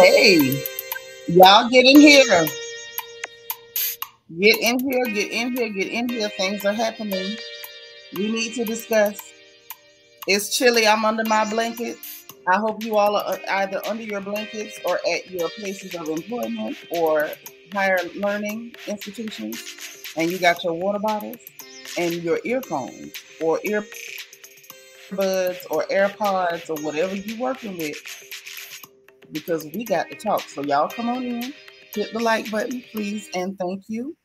Hey, y'all get in here. Get in here, get in here, get in here. Things are happening. We need to discuss. It's chilly. I'm under my blanket. I hope you all are either under your blankets or at your places of employment or higher learning institutions, and you got your water bottles and your earphones or earbuds or AirPods or whatever you're working with, because we got to talk. So y'all come on in, hit the like button, please, and thank you.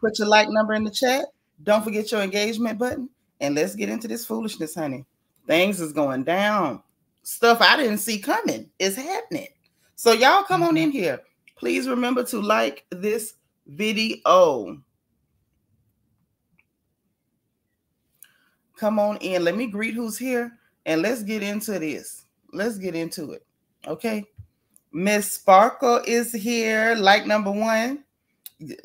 Put your like number in the chat. Don't forget your engagement button. And let's get into this foolishness, honey. Things is going down. Stuff I didn't see coming is happening. So y'all come on in mm-hmm. here. Please remember to like this video. Come on in. Let me greet who's here and let's get into this. Let's get into it. Okay. Miss Sparkle is here, like number one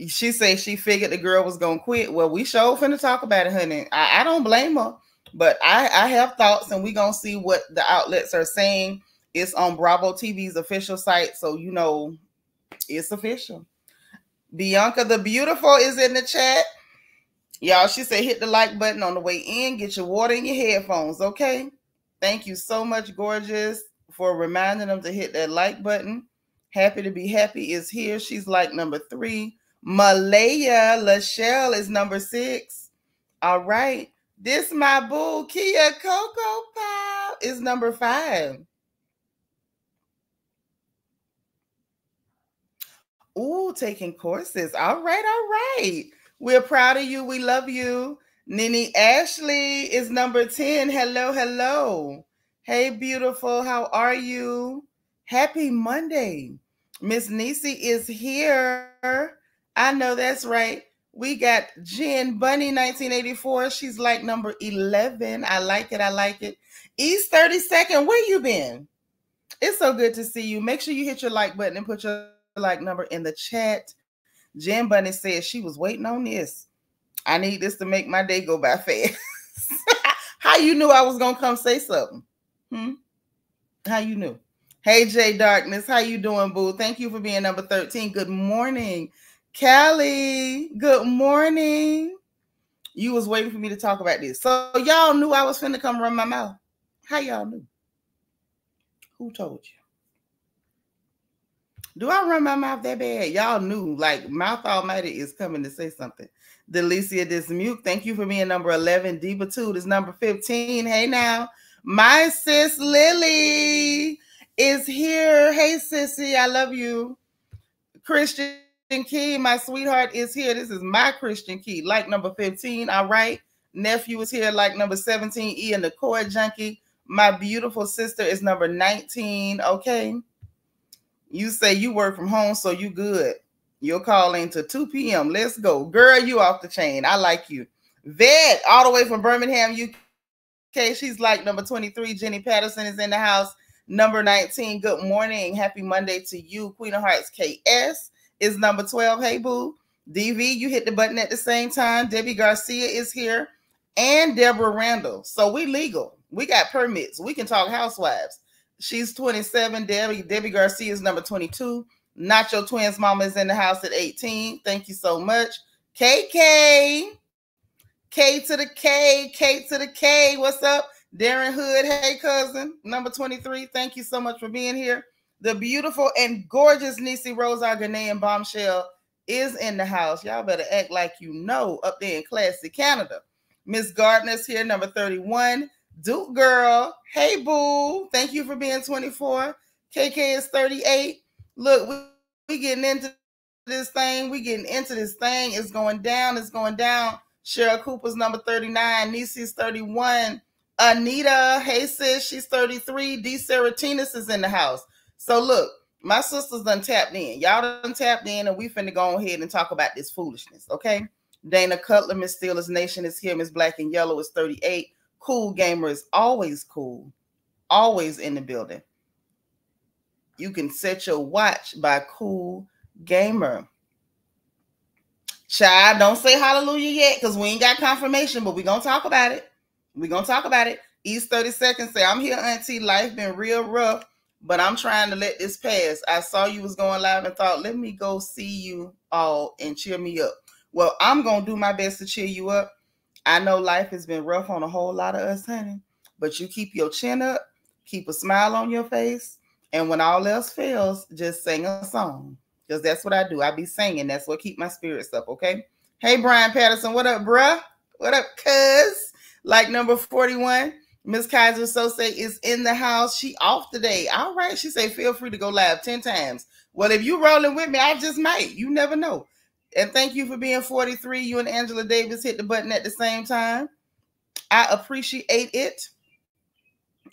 she said she figured the girl was gonna quit. Well, we sure finna talk about it, honey. I, I don't blame her, but I, I have thoughts, and we gonna see what the outlets are saying. It's on Bravo TV's official site, so you know it's official. Bianca the Beautiful is in the chat. Y'all, she said hit the like button on the way in. Get your water in your headphones, okay? Thank you so much, gorgeous, for reminding them to hit that like button. Happy to be happy is here. She's like number three. Malaya Lachelle is number six. All right. This my boo, Kia Coco Pop is number five. Ooh, taking courses. All right, all right. We're proud of you. We love you. Nini Ashley is number 10. Hello, hello. Hey, beautiful. How are you? Happy Monday. Miss Nisi is here. I know that's right. We got Jen Bunny 1984. She's like number 11. I like it. I like it. East 32nd, where you been? It's so good to see you. Make sure you hit your like button and put your like number in the chat. Jen Bunny says she was waiting on this. I need this to make my day go by fast. How you knew I was gonna come say something? Hmm? How you knew? Hey Jay Darkness, how you doing, boo? Thank you for being number 13. Good morning. Callie, good morning. You was waiting for me to talk about this. So y'all knew I was finna come run my mouth. How y'all knew? Who told you? Do I run my mouth that bad? Y'all knew, like Mouth Almighty is coming to say something. Delicia Dismute, thank you for being number 11. Diva 2 is number 15. Hey now, my sis Lily is here. Hey sissy, I love you. Christian Key, my sweetheart, is here. This is my Christian Key, like number 15. All right. Nephew is here, like number 17. Ian, the core junkie. My beautiful sister is number 19. Okay. You say you work from home, so you good. You're calling to 2 p.m. Let's go. Girl, you off the chain. I like you. Vet, all the way from Birmingham, UK. Okay, she's like number 23. Jenny Patterson is in the house. Number 19. Good morning. Happy Monday to you. Queen of Hearts KS is number 12. Hey, boo. DV, you hit the button at the same time. Debbie Garcia is here and Deborah Randall. So we legal. We got permits. We can talk housewives. She's 27. Debbie, Debbie Garcia is number 22. Nacho Twins mama is in the house at 18. Thank you so much. KK. K to the K, K to the K. What's up? Darren Hood. Hey, cousin. Number 23. Thank you so much for being here. The beautiful and gorgeous Nisi Rose, our Ghanaian bombshell, is in the house. Y'all better act like you know up there in classy Canada. Miss Gardner's here, number 31. Duke Girl, hey boo. Thank you for being 24. KK is 38. Look, we, we getting into this thing. We getting into this thing. It's going down. It's going down. Cheryl Cooper's number 39. Nisi's 31. Anita, hey sis, she's 33. D. Seratinas is in the house. So look, my sisters done tapped in. Y'all done tapped in, and we finna go ahead and talk about this foolishness, okay? Dana Cutler, Miss Steelers Nation is here. Miss Black and Yellow is 38. Cool Gamer is always cool, always in the building. You can set your watch by Cool Gamer. Child, don't say hallelujah yet because we ain't got confirmation, but we gonna talk about it. we gonna talk about it. East 30 seconds say, I'm here, Auntie. Life been real rough but I'm trying to let this pass. I saw you was going live and thought, let me go see you all and cheer me up. Well, I'm gonna do my best to cheer you up. I know life has been rough on a whole lot of us, honey, but you keep your chin up, keep a smile on your face, and when all else fails, just sing a song. Because that's what I do. I be singing. That's what keep my spirits up. Okay. Hey, Brian Patterson, what up, bruh? What up, cuz? Like number 41. Miss Kaiser Sose is in the house. She off today. All right. She say, feel free to go live 10 times. Well, if you rolling with me, I just might. You never know. And thank you for being 43. You and Angela Davis hit the button at the same time. I appreciate it.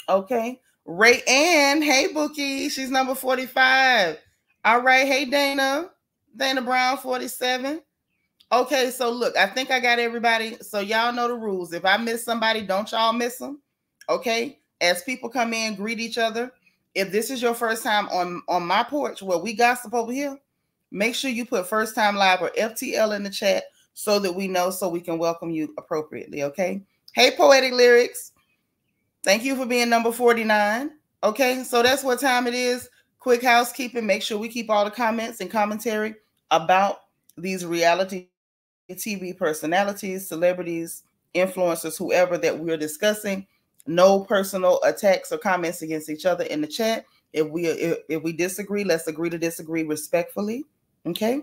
Okay. Ray Ann. Hey, Bookie. She's number 45. All right. Hey, Dana. Dana Brown, 47. Okay, so look, I think I got everybody. So y'all know the rules. If I miss somebody, don't y'all miss them. Okay. As people come in, greet each other. If this is your first time on on my porch where we gossip over here, make sure you put first time live or FTL in the chat so that we know so we can welcome you appropriately. Okay. Hey, poetic lyrics. Thank you for being number 49. Okay, so that's what time it is. Quick housekeeping. Make sure we keep all the comments and commentary about these reality TV personalities, celebrities, influencers, whoever that we're discussing no personal attacks or comments against each other in the chat. If we if, if we disagree, let's agree to disagree respectfully. Okay.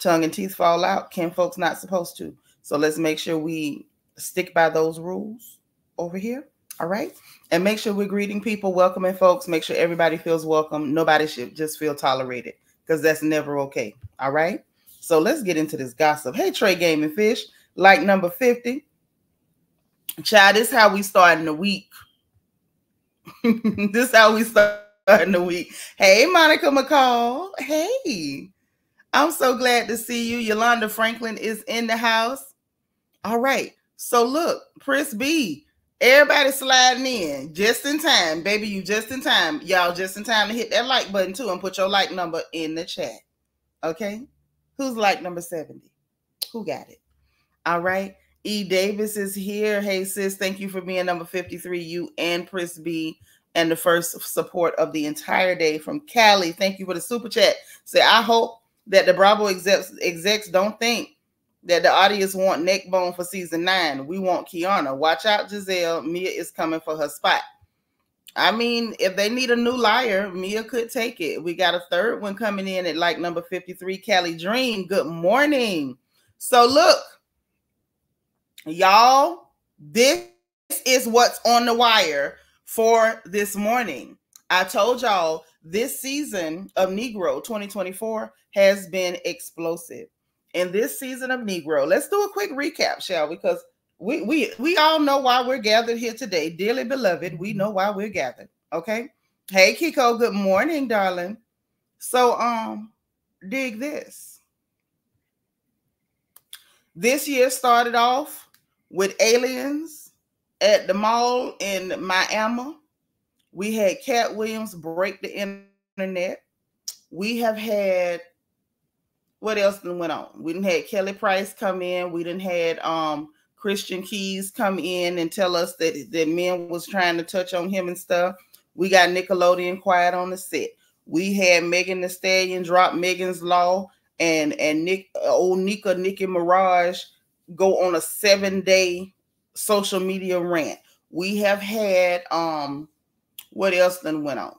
Tongue and teeth fall out. Can folks not supposed to? So let's make sure we stick by those rules over here. All right. And make sure we're greeting people, welcoming folks. Make sure everybody feels welcome. Nobody should just feel tolerated because that's never okay. All right. So let's get into this gossip. Hey, Trey Game and Fish, like number 50. Chad, this is how we starting the week. this how we starting the week. Hey, Monica McCall. Hey, I'm so glad to see you. Yolanda Franklin is in the house. All right. So look, Pris B. Everybody sliding in just in time, baby. You just in time, y'all. Just in time to hit that like button too, and put your like number in the chat. Okay, who's like number seventy? Who got it? All right. E. Davis is here. Hey, sis, thank you for being number 53. You and Pris B. And the first support of the entire day from Cali. Thank you for the super chat. Say, I hope that the Bravo execs, execs don't think that the audience want neck bone for season nine. We want Keiarna. Watch out, Gizelle. Mia is coming for her spot. I mean, if they need a new liar, Mia could take it. We got a third one coming in at like number 53, Cali Dream. Good morning. So look, Y'all, this is what's on the wire for this morning. I told y'all this season of Negro 2024 has been explosive. In this season of Negro, let's do a quick recap, shall we? Because we we we all know why we're gathered here today. Dearly beloved, we know why we're gathered. Okay. Hey Kiko, good morning, darling. So um dig this. This year started off with aliens at the mall in Miami. We had Katt Williams break the internet. We have had what else then went on? We didn't had Kelly Price come in. We didn't had um Christian Keyes come in and tell us that that men was trying to touch on him and stuff. We got Nickelodeon quiet on the set. We had Megan Thee Stallion drop Megan's Law and and Nick old Nika Nicki Minaj go on a seven day social media rant. We have had um what else then went on?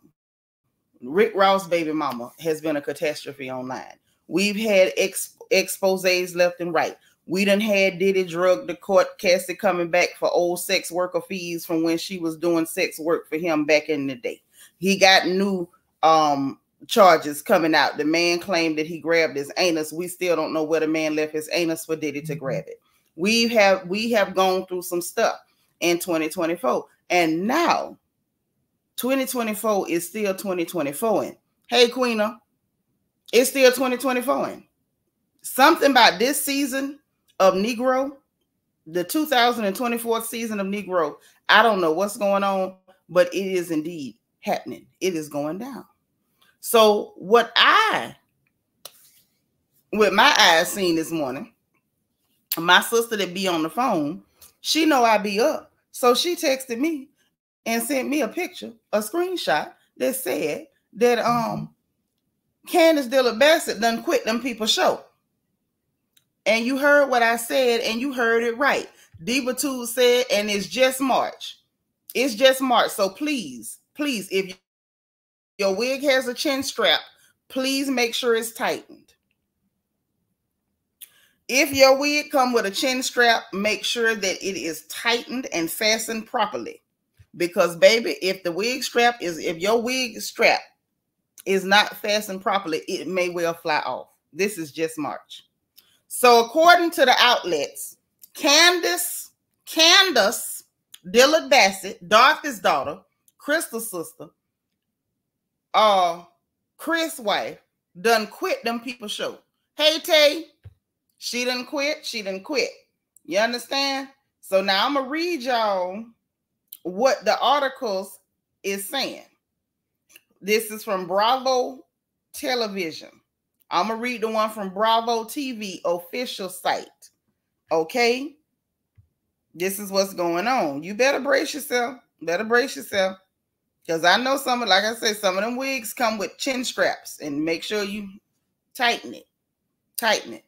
Rick Ross baby mama has been a catastrophe online. We've had ex- exposes left and right. We done had Diddy drug the court Cassie coming back for old sex worker fees from when she was doing sex work for him back in the day. He got new um charges coming out. The man claimed that he grabbed his anus. We still don't know where the man left his anus for Diddy to grab it. We have we have gone through some stuff in 2024, and now 2024 is still 2024. In hey, Queena, it's still 2024. In something about this season of Negro, the 2024 season of Negro. I don't know what's going on, but it is indeed happening. It is going down. So what I with my eyes seen this morning, my sister that be on the phone, she know I be up. So she texted me and sent me a picture, a screenshot that said that um Candiace Dillard Bassett done quit them people show. And you heard what I said, and you heard it right. Diva 2 said, and it's just March. It's just March. So please, please, if your wig has a chin strap, please make sure it's tightened. If your wig come with a chin strap, make sure that it is tightened and fastened properly. Because baby, if the wig strap is if your wig strap is not fastened properly, it may well fly off. This is just March. So according to the outlets, Candace, Candace Dillard Bassett, Dorothy's daughter, Crystal's sister, uh, Chris' wife, done quit them people show. Hey Tay, she didn't quit, she didn't quit. You understand? So now I'm gonna read y'all what the articles is saying. This is from Bravo Television. I'm gonna read the one from Bravo TV official site. Okay. This is what's going on. You better brace yourself. Better brace yourself. Because I know some of, like I said, some of them wigs come with chin straps and make sure you tighten it. Tighten it.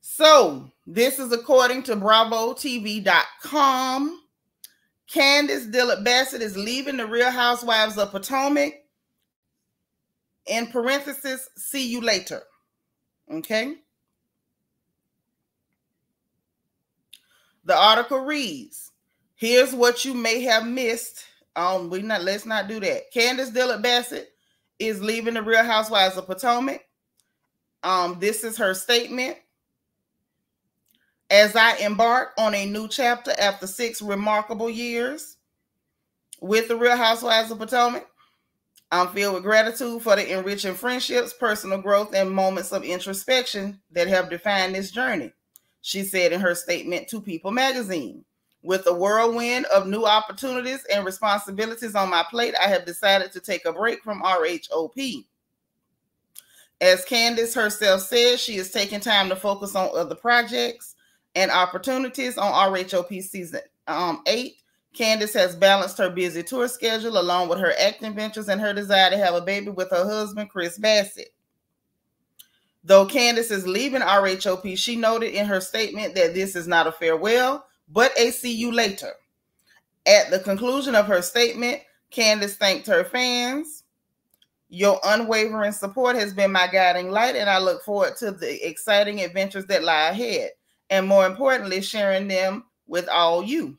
So this is according to BravoTV.com. Candiace Dillard Bassett is leaving the Real Housewives of Potomac. In parenthesis, see you later. Okay. The article reads, here's what you may have missed. Um, we not let's not do that. Candiace Dillard Bassett is leaving the Real Housewives of Potomac. Um, this is her statement. As I embark on a new chapter after six remarkable years with the Real Housewives of Potomac, I'm filled with gratitude for the enriching friendships, personal growth, and moments of introspection that have defined this journey, she said in her statement to People magazine. With a whirlwind of new opportunities and responsibilities on my plate, I have decided to take a break from RHOP. As Candiace herself says, she is taking time to focus on other projects and opportunities on RHOP season um, eight. Candiace has balanced her busy tour schedule along with her acting ventures and her desire to have a baby with her husband, Chris Bassett. Though Candiace is leaving RHOP, she noted in her statement that this is not a farewell, but a see you later. At the conclusion of her statement, Candiace thanked her fans. Your unwavering support has been my guiding light, and I look forward to the exciting adventures that lie ahead and more importantly, sharing them with all you.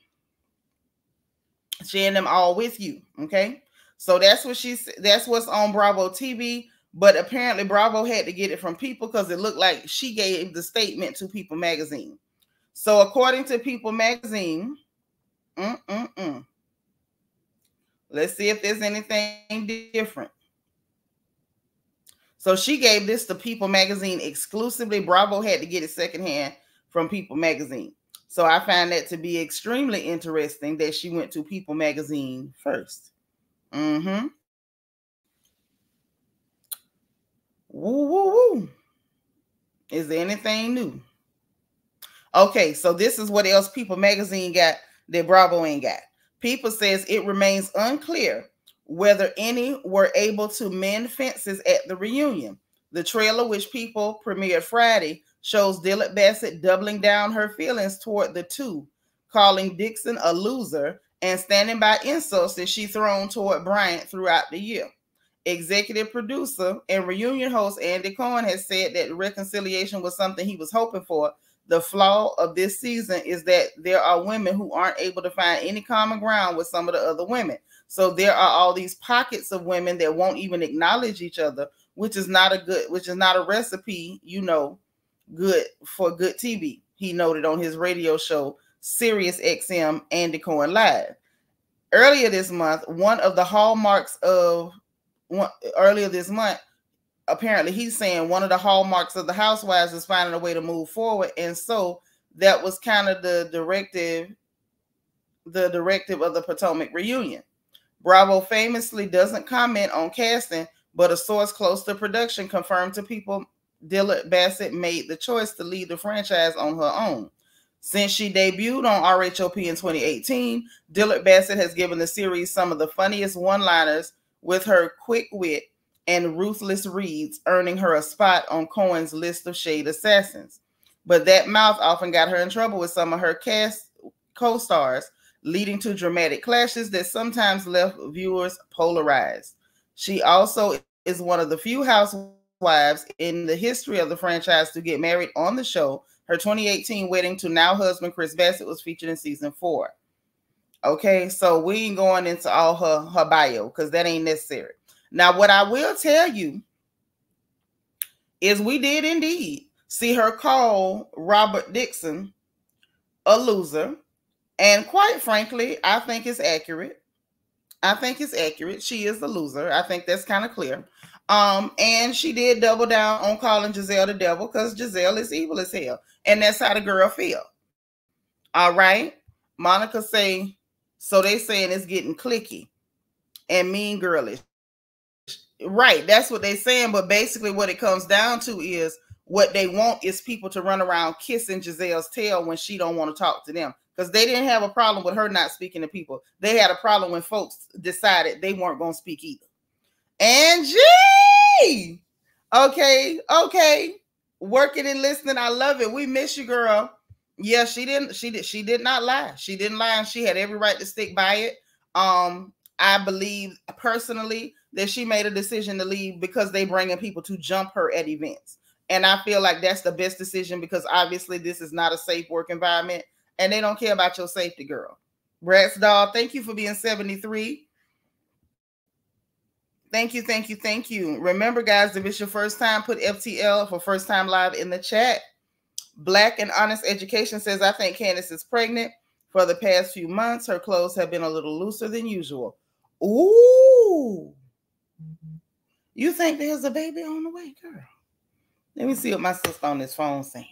Sharing them all with you. Okay. So that's what she's that's what's on Bravo TV. But apparently, Bravo had to get it from People because it looked like she gave the statement to People Magazine. So, according to People Magazine, mm-mm-mm. let's see if there's anything different. So, she gave this to People Magazine exclusively. Bravo had to get it secondhand from People Magazine. So I find that to be extremely interesting that she went to People Magazine first. Mm-hmm. Woo, woo, woo. Is there anything new? Okay, so this is what else People Magazine got that Bravo ain't got. People says it remains unclear whether any were able to mend fences at the reunion. The trailer, which People premiered Friday, shows Dillard Bassett doubling down her feelings toward the two, calling Dixon a loser and standing by insults that she thrown toward Bryant throughout the year. Executive producer and reunion host Andy Cohen has said that reconciliation was something he was hoping for. The flaw of this season is that there are women who aren't able to find any common ground with some of the other women. So there are all these pockets of women that won't even acknowledge each other, which is not a good, which is not a recipe, you know, good for good TV. He noted on his radio show Sirius XM Andy Cohen Live. Earlier this month, one of the hallmarks of one earlier this month, apparently he's saying one of the hallmarks of the housewives is finding a way to move forward. And so that was kind of the directive, the directive of the Potomac reunion. Bravo famously doesn't comment on casting, but a source close to production confirmed to people Dillard Bassett made the choice to lead the franchise on her own. Since she debuted on RHOP in 2018, Dillard Bassett has given the series some of the funniest one liners with her quick wit and ruthless reads, earning her a spot on Cohen's list of shade assassins. But that mouth often got her in trouble with some of her cast co-stars, leading to dramatic clashes that sometimes left viewers polarized. She also is one of the few housewives in the history of the franchise to get married on the show. Her 2018 wedding to now husband Chris Bassett was featured in season four. Okay, so we ain't going into all her her bio because that ain't necessary. Now, what I will tell you is we did indeed see her call Robert Dixon a loser. And quite frankly, I think it's accurate. I think it's accurate. She is a loser. I think that's kind of clear. Um, and she did double down on calling Gizelle the devil because Gizelle is evil as hell. And that's how the girl feel. All right. Monica say, so they saying it's getting clicky and mean girlish. Right, that's what they saying. But basically, what it comes down to is what they want is people to run around kissing Gizelle's tail when she don't want to talk to them. Because they didn't have a problem with her not speaking to people. They had a problem when folks decided they weren't going to speak either. Angie, okay, okay, working and listening. I love it. We miss you, girl. Yeah, she didn't. She did. She did not lie. She didn't lie, and she had every right to stick by it. Um, I believe personally that she made a decision to leave because they bringing people to jump her at events, and I feel like that's the best decision because obviously this is not a safe work environment, and they don't care about your safety, girl. Brat's doll, thank you for being seventy three. Thank you, thank you, thank you. Remember, guys, if it's your first time, put FTL for first time live in the chat. Black and Honest Education says, I think Candace is pregnant. For the past few months, her clothes have been a little looser than usual. Ooh. You think there's a baby on the way, girl? Let me see what my sister on this phone saying.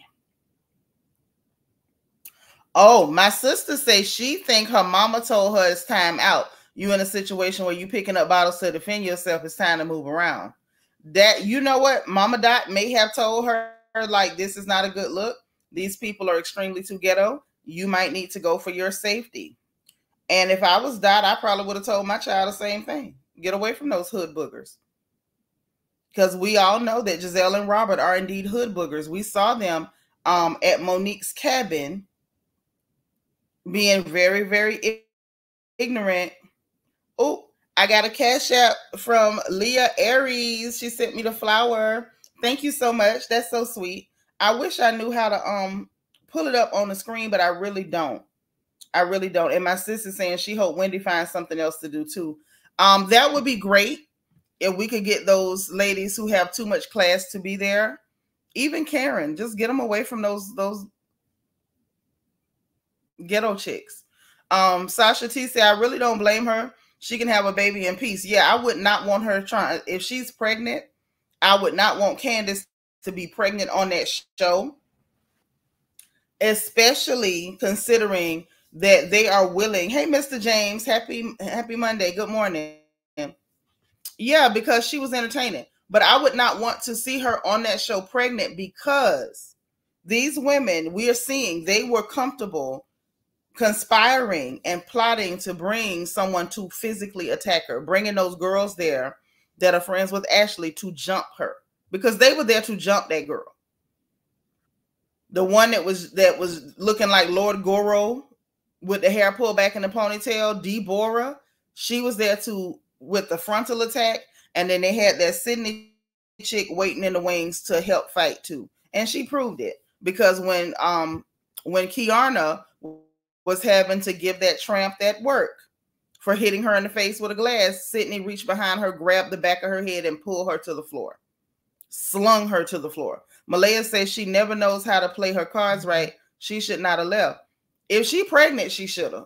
Oh, my sister says she think her mama told her it's time out you in a situation where you picking up bottles to defend yourself, it's time to move around. That you know what, Mama Dot may have told her like this is not a good look. These people are extremely too ghetto. You might need to go for your safety. And if I was Dot, I probably would have told my child the same thing. Get away from those hood boogers. Because we all know that Gizelle and Robert are indeed hood boogers. We saw them um, at Monique's cabin being very, very ignorant Oh, I got a cash app from Leah Aries. She sent me the flower. Thank you so much. That's so sweet. I wish I knew how to um pull it up on the screen, but I really don't. I really don't. And my sister's saying she hope Wendy finds something else to do too. Um, that would be great if we could get those ladies who have too much class to be there. Even Karen, just get them away from those those ghetto chicks. Um, Sasha T said, I really don't blame her she can have a baby in peace. Yeah, I would not want her trying. If she's pregnant, I would not want Candace to be pregnant on that show, especially considering that they are willing. Hey, Mr. James, happy happy Monday. Good morning. Yeah, because she was entertaining. But I would not want to see her on that show pregnant because these women we are seeing they were comfortable conspiring and plotting to bring someone to physically attack her, bringing those girls there that are friends with Ashley to jump her because they were there to jump that girl. The one that was that was looking like Lord Goro with the hair pulled back in the ponytail, Deborah, she was there to with the frontal attack, and then they had that Sydney chick waiting in the wings to help fight too, and she proved it because when um when Keiarna was having to give that tramp that work for hitting her in the face with a glass. Sydney reached behind her, grabbed the back of her head, and pulled her to the floor, slung her to the floor. Malaya says she never knows how to play her cards mm-hmm. right. She should not have left. If she pregnant, she should have.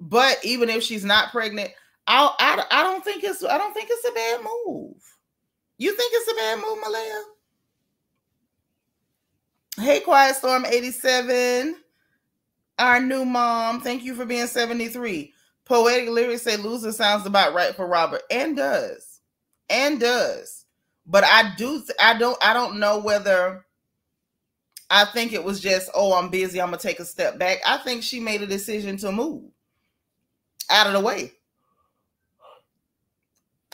But even if she's not pregnant, I, I I don't think it's I don't think it's a bad move. You think it's a bad move, Malaya? Hey, Quiet Storm 87. Our new mom, thank you for being 73. Poetic lyrics say loser sounds about right for Robert and does. And does. But I do I don't I don't know whether I think it was just, oh, I'm busy, I'm gonna take a step back. I think she made a decision to move out of the way.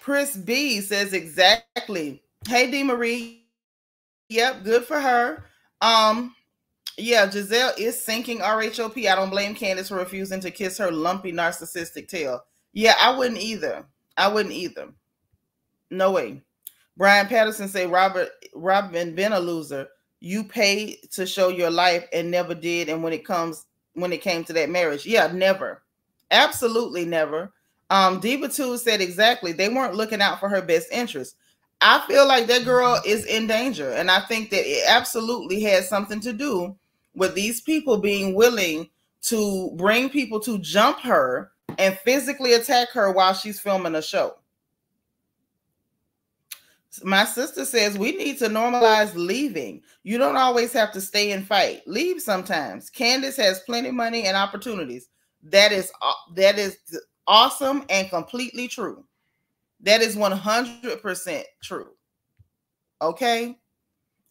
Chris B says exactly. Hey D Marie. Yep, good for her. Um, yeah, Gizelle is sinking RHOP. I don't blame Candace for refusing to kiss her lumpy narcissistic tail. Yeah, I wouldn't either. I wouldn't either. No way. Brian Patterson say Robert Robin been a loser. You pay to show your life and never did. And when it comes when it came to that marriage, yeah, never. Absolutely never. Um, Diva 2 said exactly they weren't looking out for her best interest. I feel like that girl is in danger, and I think that it absolutely has something to do with these people being willing to bring people to jump her and physically attack her while she's filming a show. My sister says we need to normalize leaving. You don't always have to stay and fight. Leave sometimes. Candace has plenty of money and opportunities. That is uh, that is awesome and completely true. That is 100% true. Okay?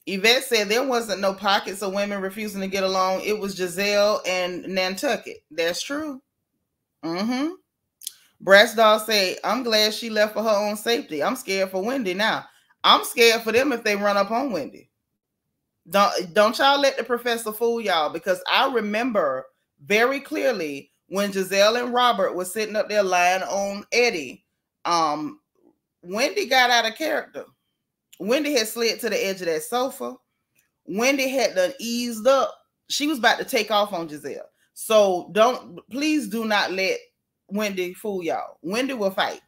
Yvette said there wasn't no pockets of women refusing to get along. It was Gizelle and Nantucket. That's true. Mm-hmm. Brass doll say, I'm glad she left for her own safety. I'm scared for Wendy now. I'm scared for them if they run up on Wendy. Don't don't y'all let the professor fool y'all because I remember very clearly when Gizelle and Robert was sitting up there lying on Eddie. Um, Wendy got out of character. Wendy had slid to the edge of that sofa. Wendy had done eased up. She was about to take off on Gizelle. So don't please do not let Wendy fool y'all. Wendy will fight.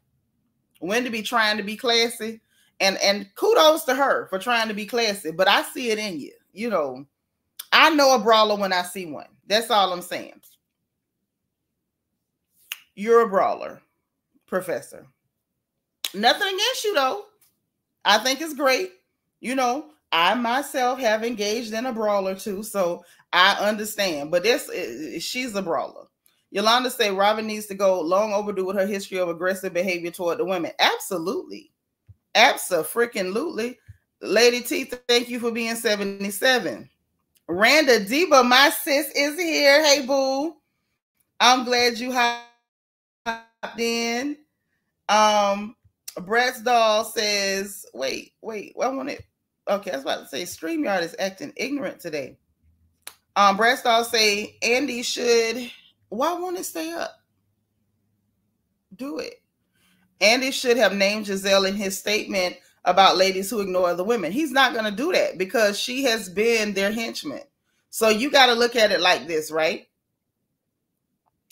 Wendy be trying to be classy. And and kudos to her for trying to be classy, but I see it in you. You know, I know a brawler when I see one. That's all I'm saying. You're a brawler, professor. Nothing against you though. I think it's great. You know, I myself have engaged in a brawler too, so I understand. But this, she's a brawler. Yolanda say Robin needs to go long overdue with her history of aggressive behavior toward the women. Absolutely, absolutely. Lady T, thank you for being 77. Randa Diva, my sis, is here. Hey, boo. I'm glad you hopped in. Um, Brad's doll says, wait, wait, I want it. Okay, I was about to say StreamYard is acting ignorant today. Um, Brad's doll say Andy should why won't it stay up? Do it. Andy should have named Gizelle in his statement about ladies who ignore other women. He's not going to do that because she has been their henchman. So you got to look at it like this, right?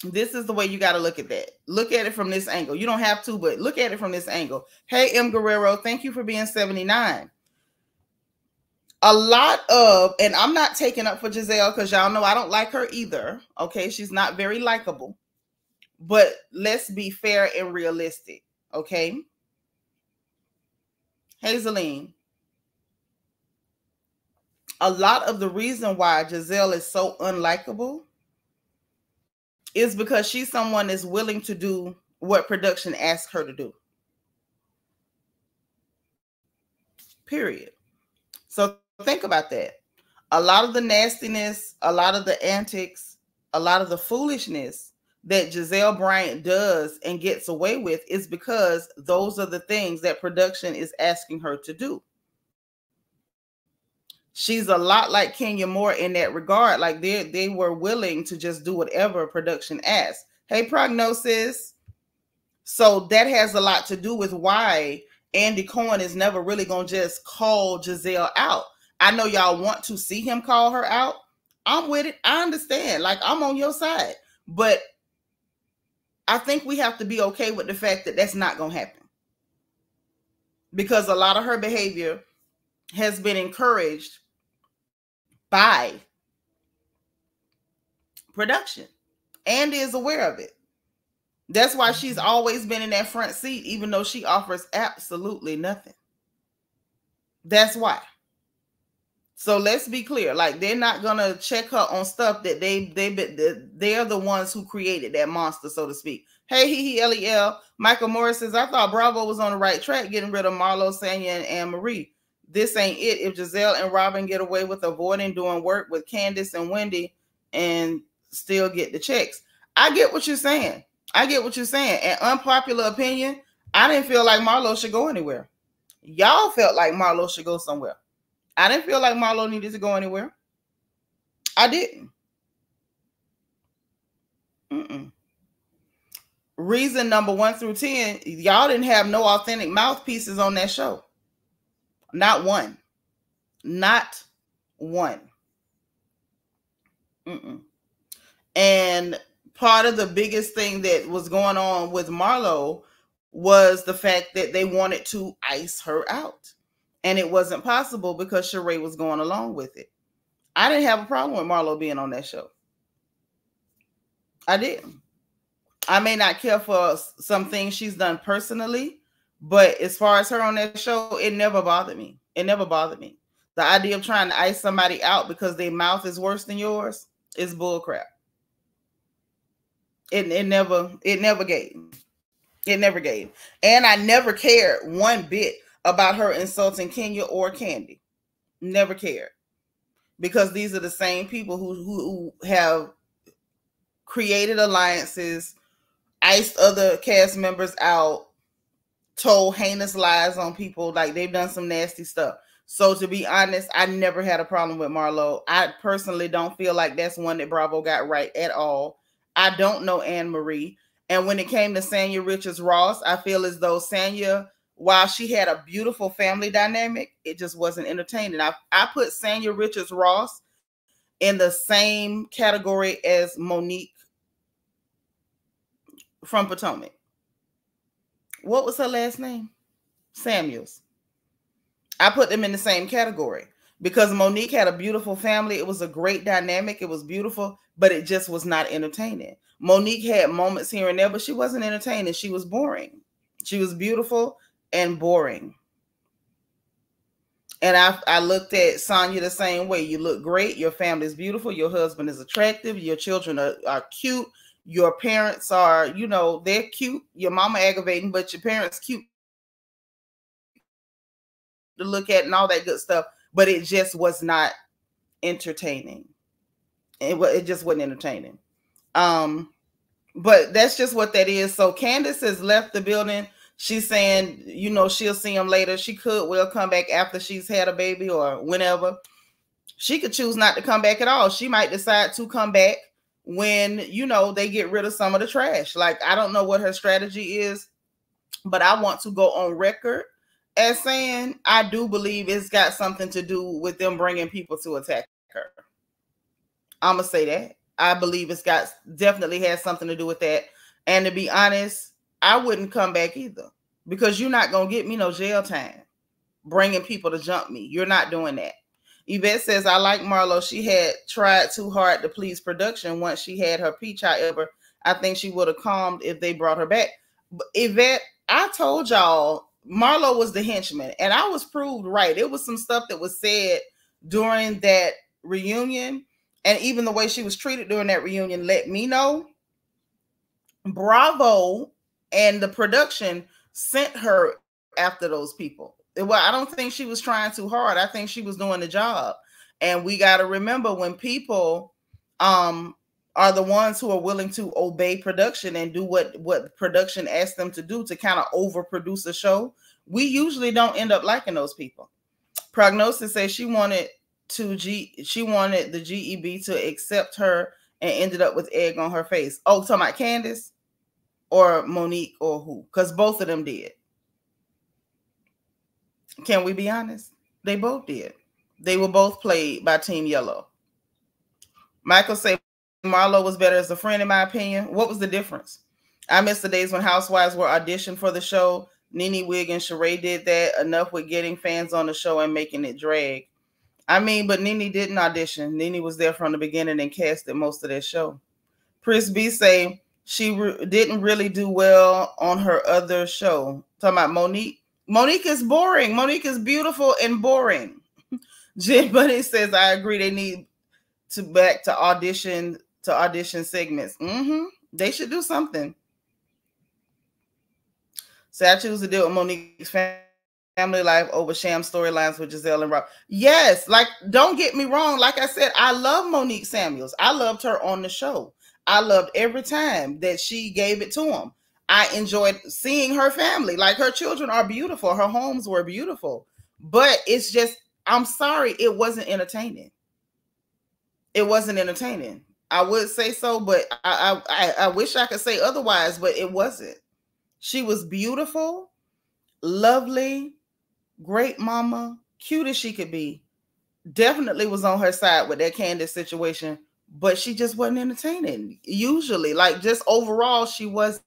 This is the way you got to look at that. Look at it from this angle. You don't have to, but look at it from this angle. Hey, M. Guerrero, thank you for being 79. A lot of, and I'm not taking up for Gizelle because y'all know I don't like her either. Okay, she's not very likable. But let's be fair and realistic. Okay. Hazeline. A lot of the reason why Gizelle is so unlikable is because she's someone that's willing to do what production asks her to do. Period. So think about that. A lot of the nastiness, a lot of the antics, a lot of the foolishness that Gizelle Bryant does and gets away with is because those are the things that production is asking her to do she's a lot like Kenya Moore in that regard. Like they they were willing to just do whatever production asked. Hey, prognosis. So that has a lot to do with why Andy Cohen is never really gonna just call Gizelle out. I know y'all want to see him call her out. I'm with it. I understand. Like I'm on your side, but I think we have to be okay with the fact that that's not gonna happen because a lot of her behavior has been encouraged by production. Andy is aware of it. That's why she's mm-hmm. always been in that front seat, even though she offers absolutely nothing. That's why. So let's be clear. Like they're not gonna check her on stuff that they they they're the ones who created that monster, so to speak. Hey, he he lel. Michael Morris says I thought Bravo was on the right track, getting rid of Marlo, Sanya, and Anne Marie this ain't it. If Gizelle and Robin get away with avoiding doing work with Candace and Wendy and still get the checks, I get what you're saying. I get what you're saying. An unpopular opinion. I didn't feel like Marlo should go anywhere. Y'all felt like Marlo should go somewhere. I didn't feel like Marlo needed to go anywhere. I didn't. Mm-mm. Reason number one through 10, y'all didn't have no authentic mouthpieces on that show. Not one. Not one. Mm-mm. And part of the biggest thing that was going on with Marlo was the fact that they wanted to ice her out. And it wasn't possible because Sheree was going along with it. I didn't have a problem with Marlo being on that show. I didn't. I may not care for some things she's done personally, but as far as her on that show, it never bothered me. It never bothered me. The idea of trying to ice somebody out because their mouth is worse than yours is bullcrap. It, it never it never gave. It never gave. And I never cared one bit about her insulting Kenya or Candy. Never cared. Because these are the same people who, who, who have created alliances, iced other cast members out, told heinous lies on people. Like they've done some nasty stuff. So to be honest, I never had a problem with Marlo. I personally don't feel like that's one that Bravo got right at all. I don't know Anne Marie. And when it came to Sanya Richards Ross, I feel as though Sanya, while she had a beautiful family dynamic, it just wasn't entertaining. I, I put Sanya Richards Ross in the same category as Monique from Potomac. What was her last name? Samuels. I put them in the same category because Monique had a beautiful family. It was a great dynamic. It was beautiful, but it just was not entertaining. Monique had moments here and there, but she wasn't entertaining. She was boring. She was beautiful and boring. And I, I looked at Sonya the same way. You look great. Your family is beautiful. Your husband is attractive. Your children are, are cute. Your parents are, you know, they're cute. Your mama aggravating, but your parents cute to look at and all that good stuff. But it just was not entertaining. It, it just wasn't entertaining. Um, but that's just what that is. So Candace has left the building. She's saying, you know, she'll see him later. She could well come back after she's had a baby or whenever. She could choose not to come back at all. She might decide to come back when you know they get rid of some of the trash. Like I don't know what her strategy is, but I want to go on record as saying I do believe it's got something to do with them bringing people to attack her. I'm gonna say that. I believe it's got definitely has something to do with that. And to be honest, I wouldn't come back either because you're not gonna get me no jail time bringing people to jump me. You're not doing that. Yvette says, I like Marlo. She had tried too hard to please production once she had her peach. However, I think she would have calmed if they brought her back. But Yvette, I told y'all Marlo was the henchman, and I was proved right. It was some stuff that was said during that reunion and even the way she was treated during that reunion let me know bravo and the production sent her after those people well i don't think she was trying too hard i think she was doing the job and we got to remember when people um are the ones who are willing to obey production and do what what production asks them to do to kind of overproduce a show we usually don't end up liking those people prognosis says she wanted to G she wanted the GEB to accept her and ended up with egg on her face. Oh, talking about Candace or Monique or who? Because both of them did. Can we be honest? They both did. They were both played by Team Yellow. Michael said Marlo was better as a friend, in my opinion. What was the difference? I miss the days when housewives were auditioned for the show. Nene Wig and Sheree did that enough with getting fans on the show and making it drag. I mean, but Nene didn't audition. Nene was there from the beginning and casted most of that show. Chris B say she re- didn't really do well on her other show. Talking about Monique. Monique is boring. Monique is beautiful and boring. Jim Bunny says I agree. They need to back to audition to audition segments. Mm-hmm. They should do something. So I choose to deal with Monique's family family life over sham storylines with Gizelle and Rob. Yes, like don't get me wrong. Like I said, I love Monique Samuels. I loved her on the show. I loved every time that she gave it to him. I enjoyed seeing her family. Like her children are beautiful, her homes were beautiful. But it's just, I'm sorry, it wasn't entertaining. It wasn't entertaining. I would say so, but I, I I wish I could say otherwise, but it wasn't. She was beautiful, lovely, great mama, cute as she could be. Definitely was on her side with that Candiace situation, but she just wasn't entertaining. Usually, like just overall, she wasn't.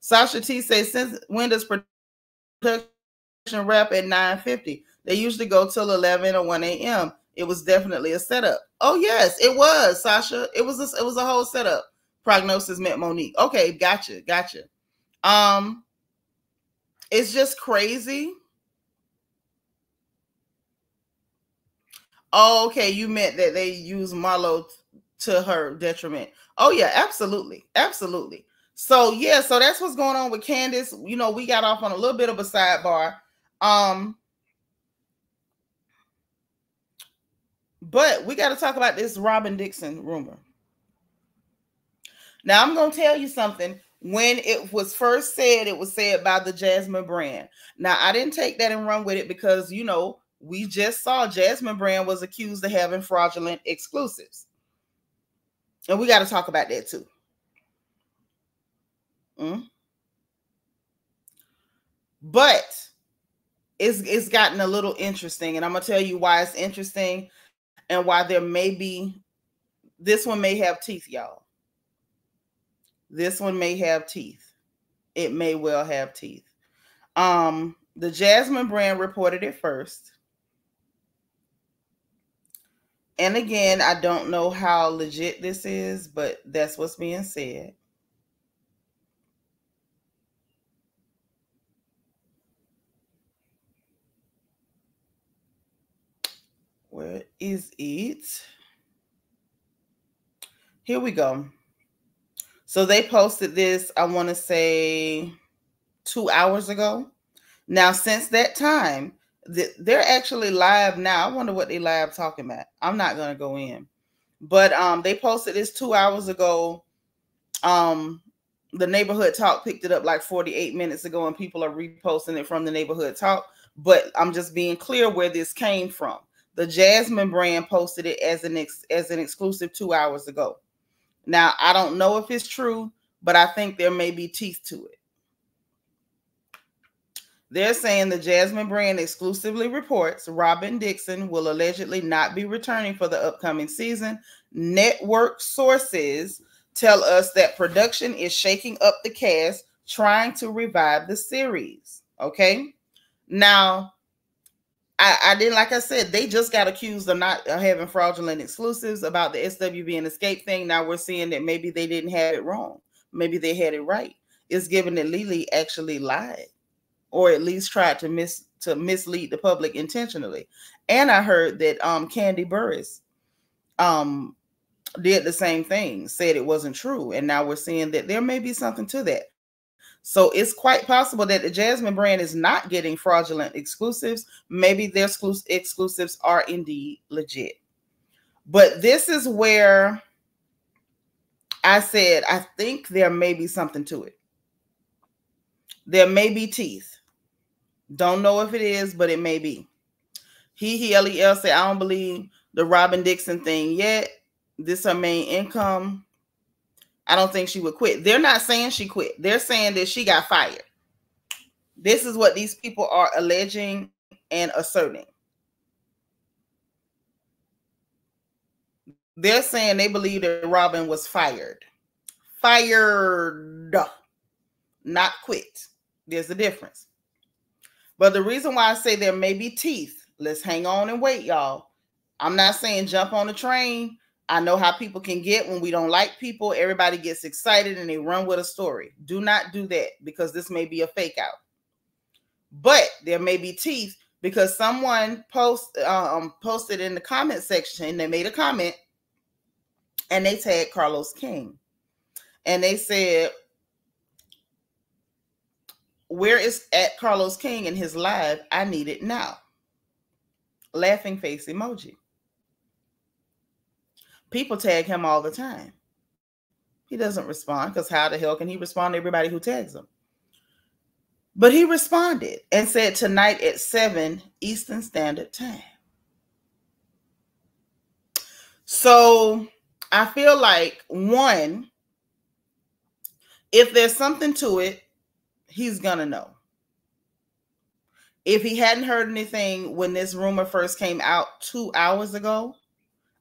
Sasha T says, since when does production wrap at 9:50? They usually go till 11 or 1 a.m. It was definitely a setup. Oh yes, it was, Sasha. It was a, it was a whole setup. Prognosis met Monique. Okay, gotcha, gotcha. Um, it's just crazy. Oh, okay. You meant that they use Marlo to her detriment. Oh yeah, absolutely, absolutely. So yeah, so that's what's going on with Candiace. You know, we got off on a little bit of a sidebar. Um, but we got to talk about this Robyn Dixon rumor. Now I'm gonna tell you something. When it was first said, it was said by the Jasmine brand. Now I didn't take that and run with it because you know we just saw Jasmine brand was accused of having fraudulent exclusives, and we got to talk about that too. Mm. But it's it's gotten a little interesting, and I'm gonna tell you why it's interesting and why there may be this one may have teeth, y'all. This one may have teeth. It may well have teeth. Um, the Jasmine brand reported it first. And again, I don't know how legit this is, but that's what's being said. Is it? Here we go. So they posted this, I want to say two hours ago. Now, since that time, they're actually live now. I wonder what they live talking about. I'm not going to go in. But um, they posted this two hours ago. Um, the neighborhood talk picked it up like 48 minutes ago, and people are reposting it from the neighborhood talk. But I'm just being clear where this came from. The Jasmine brand posted it as an ex, as an exclusive two hours ago. Now I don't know if it's true, but I think there may be teeth to it. They're saying the Jasmine brand exclusively reports Robyn Dixon will allegedly not be returning for the upcoming season. Network sources tell us that production is shaking up the cast, trying to revive the series. Okay. Now, I, I didn't like I said they just got accused of not having fraudulent exclusives about the SWV and Xscape thing. Now we're seeing that maybe they didn't have it wrong. Maybe they had it right. It's given that Lily actually lied, or at least tried to miss to mislead the public intentionally. And I heard that um Kandi Burruss um did the same thing, said it wasn't true, and now we're seeing that there may be something to that. So it's quite possible that the Jasmine brand is not getting fraudulent exclusives. Maybe their exclusives are indeed legit. But this is where I said, I think there may be something to it. There may be teeth. Don't know if it is, but it may be. He, he, L-E-L said, I don't believe the Robyn Dixon thing yet. This her main income. I don't think she would quit. They're not saying she quit. They're saying that she got fired. This is what these people are alleging and asserting. They're saying they believe that Robyn was fired. Fired, not quit. There's a difference. But the reason why I say there may be teeth, let's hang on and wait, y'all. I'm not saying jump on the train I know how people can get when we don't like people. Everybody gets excited and they run with a story. Do not do that because this may be a fake out. But there may be teeth because someone post um, posted in the comment section. They made a comment and they tagged Carlos King, and they said, "Where is at Carlos King in his live? I need it now." Laughing face emoji. People tag him all the time. He doesn't respond because how the hell can he respond to everybody who tags him? But he responded and said tonight at 7 Eastern Standard Time. So I feel like one, if there's something to it, he's gonna know. If he hadn't heard anything when this rumor first came out two hours ago,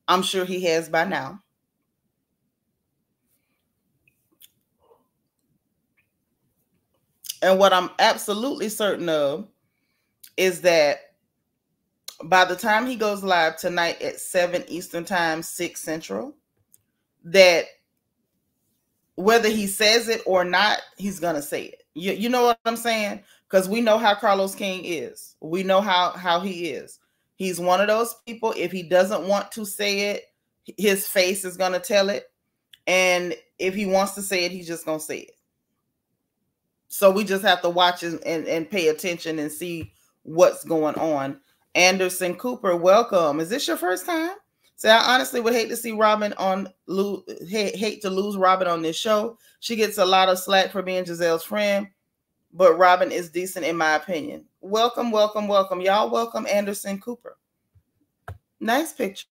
I'm sure he has by now. And what I'm absolutely certain of is that by the time he goes live tonight at 7 Eastern Time, 6 Central, that whether he says it or not, he's gonna say it. You, you know what I'm saying? Because we know how Carlos King is. We know how how he is. He's one of those people. If he doesn't want to say it, his face is gonna tell it. And if he wants to say it, he's just gonna say it. So we just have to watch and, and, and pay attention and see what's going on. Anderson Cooper, welcome. Is this your first time? So I honestly would hate to see Robyn on hate, hate to lose Robyn on this show. She gets a lot of slack for being Gizelle's friend, but Robyn is decent in my opinion. Welcome, welcome, welcome. Y'all welcome Anderson Cooper. Nice picture.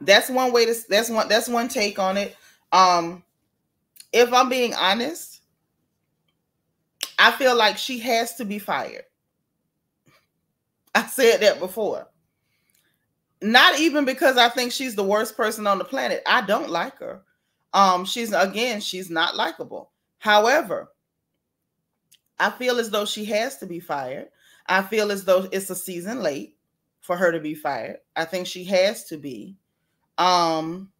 That's one way to that's one that's one take on it. Um if I'm being honest, I feel like she has to be fired. I said that before. Not even because I think she's the worst person on the planet. I don't like her. Um, she's again, she's not likable. However, I feel as though she has to be fired. I feel as though it's a season late for her to be fired. I think she has to be. Um,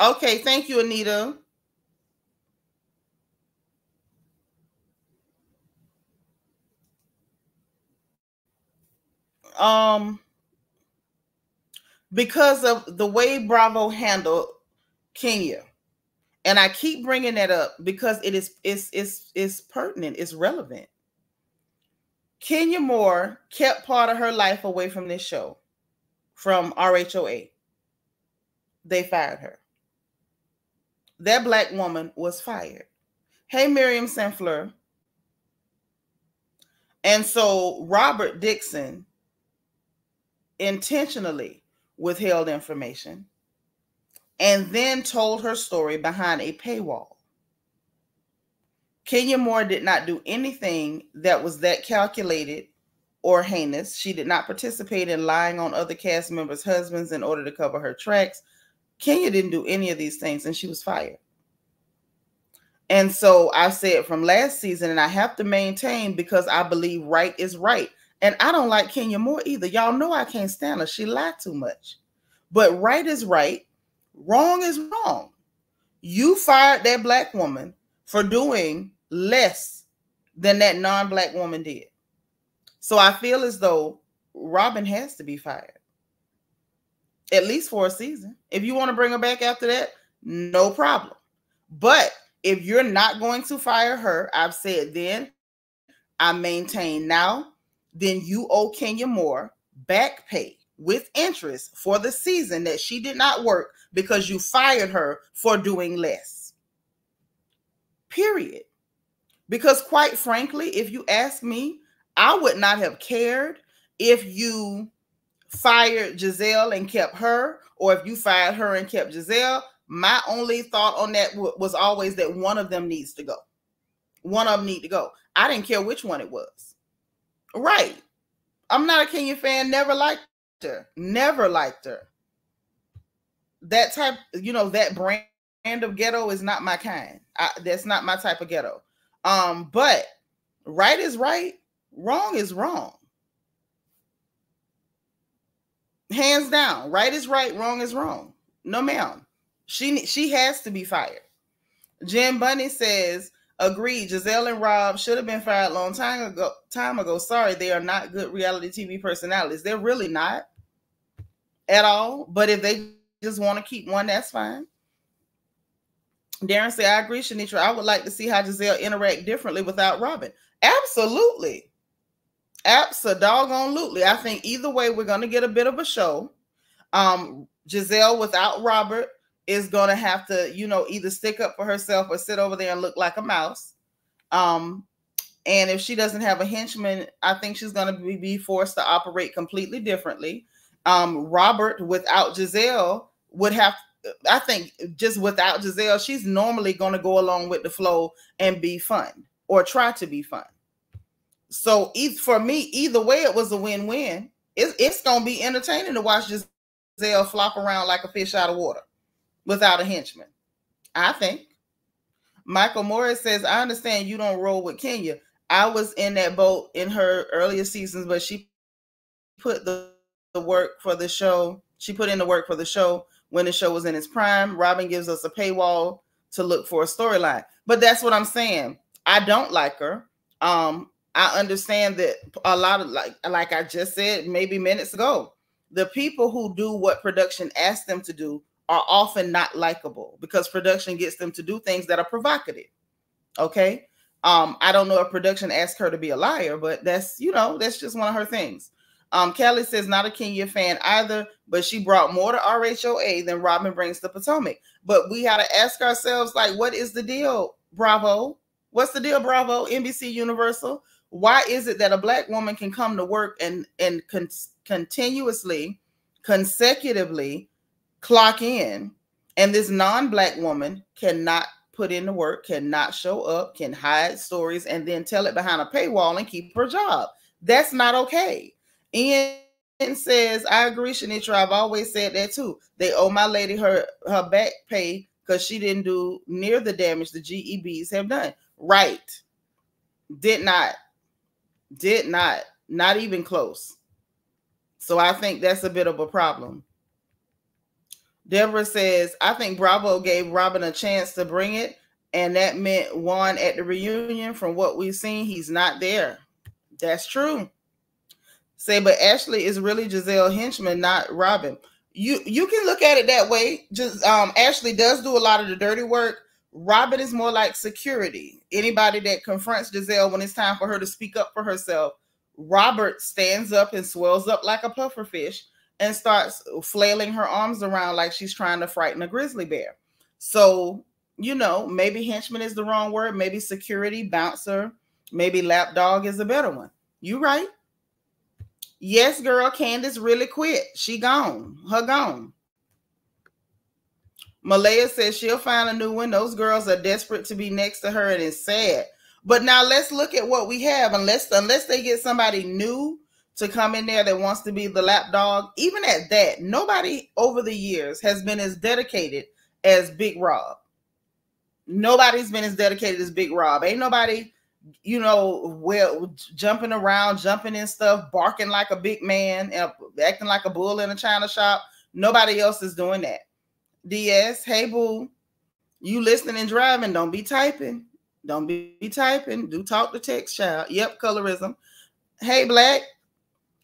okay, thank you, Anita. um because of the way Bravo handled Kenya. And I keep bringing that up because it is it's it's it's pertinent, it's relevant. Kenya Moore kept part of her life away from this show, from RHOA. They fired her. That black woman was fired. Hey, Miriam Sanfleur. And so Robert Dixon intentionally withheld information and then told her story behind a paywall. Kenya Moore did not do anything that was that calculated or heinous. She did not participate in lying on other cast members' husbands in order to cover her tracks. Kenya didn't do any of these things and she was fired. And so I said from last season, and I have to maintain because I believe right is right. And I don't like Kenya Moore either. Y'all know I can't stand her. She lied too much. But right is right, wrong is wrong. You fired that black woman for doing less than that non black woman did. So I feel as though Robyn has to be fired, at least for a season. If you want to bring her back after that, no problem. But if you're not going to fire her, I've said then, I maintain now then you owe Kenya Moore back pay with interest for the season that she did not work because you fired her for doing less. Period. Because, quite frankly, if you ask me, I would not have cared if you fired Gizelle and kept her, or if you fired her and kept Gizelle. My only thought on that was always that one of them needs to go. One of them need to go. I didn't care which one it was. Right. I'm not a Kenya fan, never liked her. Never liked her. That type, you know, that brand of ghetto is not my kind. I, that's not my type of ghetto. Um, but right is right, wrong is wrong. Hands down, right is right, wrong is wrong. No, ma'am. She she has to be fired. Jim Bunny says Agreed. Gizelle and Rob should have been fired long time ago. Time ago. Sorry, they are not good reality TV personalities. They're really not at all. But if they just want to keep one, that's fine. Darren said, I agree, Seanitra. I would like to see how Gizelle interact differently without Robyn. Absolutely. Absolutely. I think either way, we're going to get a bit of a show. Um, Gizelle without Robert is gonna have to, you know, either stick up for herself or sit over there and look like a mouse. Um, and if she doesn't have a henchman, I think she's gonna be, be forced to operate completely differently. Um, Robert without Gizelle would have I think just without Gizelle, she's normally going to go along with the flow and be fun or try to be fun. So for me, either way, it was a win-win. It's, it's going to be entertaining to watch Gizelle flop around like a fish out of water without a henchman. I think. Michael Morris says, I understand you don't roll with Kenya. I was in that boat in her earlier seasons, but she put the, the work for the show. She put in the work for the show when the show was in its prime. Robyn gives us a paywall to look for a storyline. But that's what I'm saying. I don't like her. Um, I understand that a lot of like like I just said maybe minutes ago, the people who do what production asks them to do are often not likable because production gets them to do things that are provocative. Okay. Um, I don't know if production asked her to be a liar, but that's you know, that's just one of her things. Um, Kelly says not a Kenya fan either, but she brought more to RHOA than Robyn brings to Potomac. But we got to ask ourselves, like, what is the deal, Bravo? What's the deal, Bravo? NBC Universal? Why is it that a black woman can come to work and and con- continuously, consecutively clock in, and this non-black woman cannot put in the work, cannot show up, can hide stories, and then tell it behind a paywall and keep her job? That's not okay. Ian says, I agree, Seanitra. I've always said that too. They owe my lady her her back pay because she didn't do near the damage the GEBs have done. Right. Did not. Did not. Not even close. So I think that's a bit of a problem. Deborah says, I think Bravo gave Robyn a chance to bring it, and that meant one at the reunion. From what we've seen, he's not there. That's true say, but Ashley is really Gizelle Henchman, not Robyn. You you can look at it that way. Just um, Ashley does do a lot of the dirty work. Robyn is more like security. Anybody that confronts Gizelle when it's time for her to speak up for herself, Robert stands up and swells up like a puffer fish and starts flailing her arms around like she's trying to frighten a grizzly bear. So, you know, maybe henchman is the wrong word. Maybe security, bouncer, maybe lapdog is a better one. You right. Yes, girl, Candiace really quit. She gone. Her gone. Malaya says she'll find a new one. Those girls are desperate to be next to her, and it's sad. But now let's look at what we have. Unless unless they get somebody new to come in there that wants to be the lapdog, even at that, nobody over the years has been as dedicated as Big Rob. Nobody's been as dedicated as Big Rob. Ain't nobody you know, well, jumping around, jumping in stuff, barking like a big man, and acting like a bull in a china shop. Nobody else is doing that. DS, hey boo, you listening and driving? Don't be typing. Don't be typing. Do talk to text, child. Yep, colorism. Hey, black,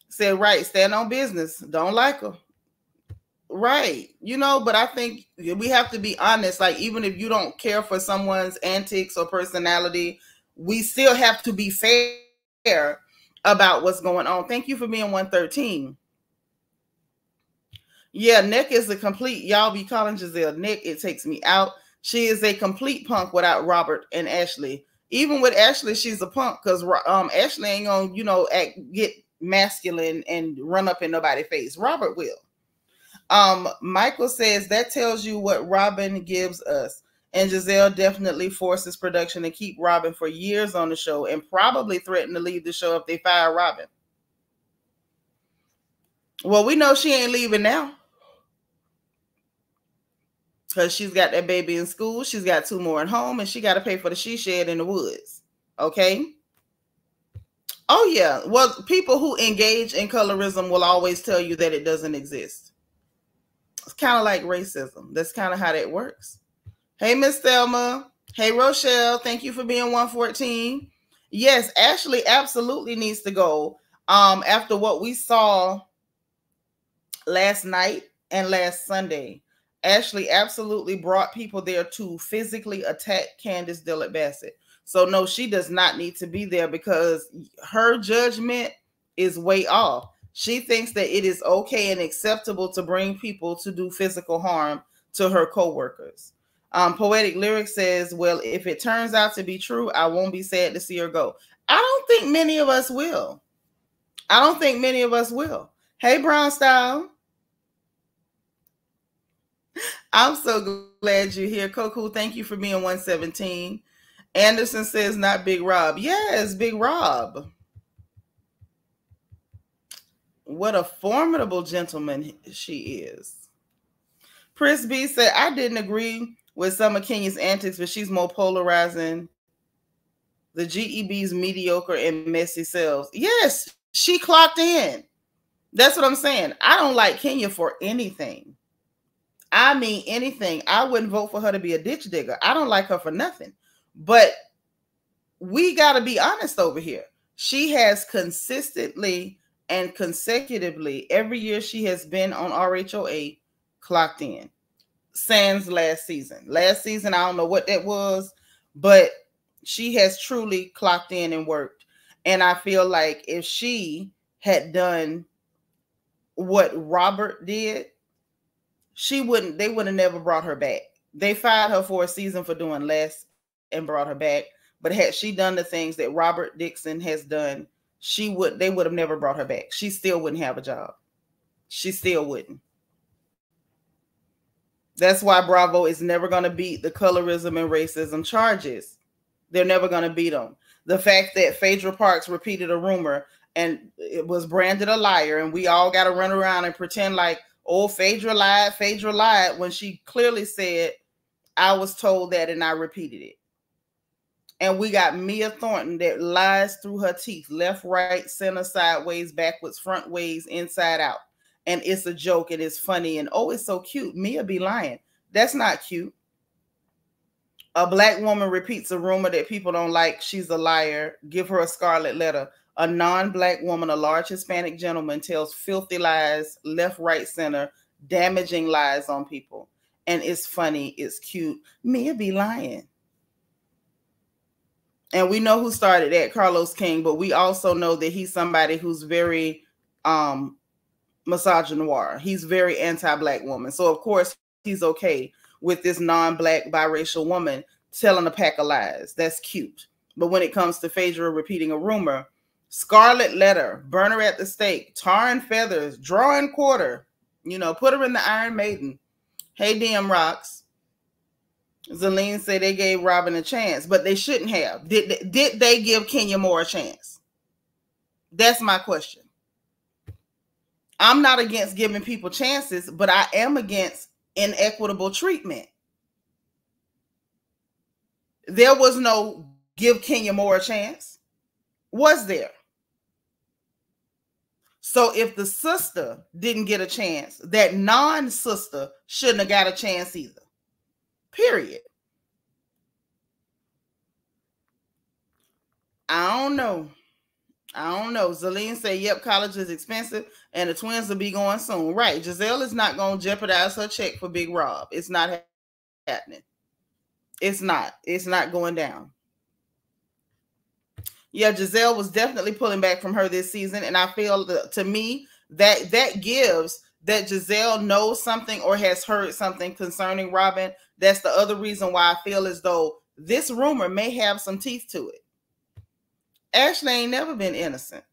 said right. Stand on business. Don't like her. Right. You know, but I think we have to be honest. Like, even if you don't care for someone's antics or personality, we still have to be fair about what's going on. Thank you for being 113. Yeah, Nick is a complete, y'all be calling Gizelle Nick. It takes me out. She is a complete punk without Robert and Ashley. Even with Ashley, she's a punk because um Ashley ain't gonna, you know, act, get masculine and run up in nobody's face. Robert will. Um, Michael says that tells you what Robyn gives us. And Gizelle definitely forces production to keep Robyn for years on the show and probably threaten to leave the show if they fire Robyn. Well, we know she ain't leaving now. Because she's got that baby in school. She's got two more at home, and she got to pay for the she shed in the woods. Okay. Oh, yeah. Well, people who engage in colorism will always tell you that it doesn't exist. It's kind of like racism. That's kind of how that works. Hey, Miss Thelma. Hey, Rochelle. Thank you for being 114. Yes, Ashley absolutely needs to go. Um, after what we saw last night and last Sunday, Ashley absolutely brought people there to physically attack Candiace Dillard Bassett. So no, she does not need to be there because her judgment is way off. She thinks that it is okay and acceptable to bring people to do physical harm to her coworkers. Um, Poetic Lyric says, Well, if it turns out to be true, I won't be sad to see her go. I don't think many of us will. I don't think many of us will. Hey, Brown Style. I'm so glad you're here. Coco, thank you for being 117. Anderson says, not Big Rob. Yes, Big Rob. What a formidable gentleman she is. Chris B said, I didn't agree with some of Kenya's antics, but she's more polarizing the GEB's mediocre and messy selves. Yes, she clocked in. That's what I'm saying. I don't like Kenya for anything. I mean, anything. I wouldn't vote for her to be a ditch digger. I don't like her for nothing. But we got to be honest over here. She has consistently and consecutively, every year she has been on RHOA, clocked in. Sans last season. Last season, I don't know what that was, but she has truly clocked in and worked. And I feel like if she had done what Robert did, she wouldn't, they would have never brought her back. They fired her for a season for doing less and brought her back. But had she done the things that Robert Dixon has done, she would they would have never brought her back. She still wouldn't have a job. She still wouldn't. That's why Bravo is never going to beat the colorism and racism charges. They're never going to beat them. The fact that Phaedra Parks repeated a rumor and it was branded a liar, and we all got to run around and pretend like, oh, Phaedra lied, Phaedra lied, when she clearly said, I was told that and I repeated it. And we got Mia Thornton that lies through her teeth, left, right, center, sideways, backwards, front ways, inside out and it's a joke and it's funny and oh, it's so cute. Mia be lying. That's not cute. A black woman repeats a rumor that people don't like. She's a liar. Give her a scarlet letter. A non black woman, a large Hispanic gentleman, tells filthy lies, left, right, center, damaging lies on people. And it's funny, it's cute. Mia be lying. And we know who started that, Carlos King, but we also know that he's somebody who's very um misogynoir. He's very anti-black woman. So of course he's okay with this non-black biracial woman telling a pack of lies. That's cute. But when it comes to Phaedra repeating a rumor, scarlet letter, burner at the stake, tar and feathers, drawing quarter, you know, put her in the Iron Maiden. Hey, DM Rocks. Zelene said they gave Robyn a chance, but they shouldn't have. Did they, did they give Kenya Moore a chance? That's my question. I'm not against giving people chances, but I am against inequitable treatment. There was no give Kenya Moore a chance. Was there? So if the sister didn't get a chance, that non-sister shouldn't have got a chance either. Period. I don't know. I don't know. Zelene say, "Yep, college is expensive, and the twins will be going soon." Right? Gizelle is not going to jeopardize her check for Big Rob. It's not happening. It's not. It's not going down. Yeah, Gizelle was definitely pulling back from her this season, and I feel to me that that gives that Gizelle knows something or has heard something concerning Robyn. That's the other reason why I feel as though this rumor may have some teeth to it. Ashley ain't never been innocent.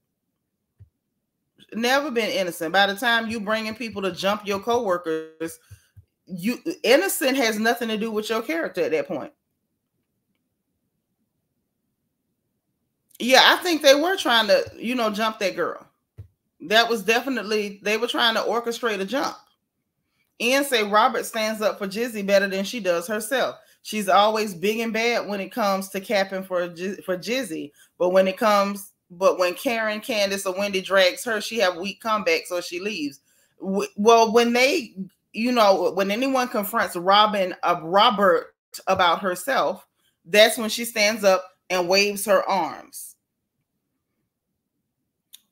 Never been innocent. By the time you bringing people to jump your coworkers, you innocent has nothing to do with your character at that point. Yeah, I think they were trying to, you know, jump that girl. That was definitely they were trying to orchestrate a jump. And say Robert stands up for Jizzy better than she does herself. She's always big and bad when it comes to capping for for Jizzy, but when it comes, but when Karen, Candiace, or Wendy drags her, she have weak comebacks or she leaves. Well, when they, you know, when anyone confronts Robyn, uh, Robert about herself, that's when she stands up and waves her arms.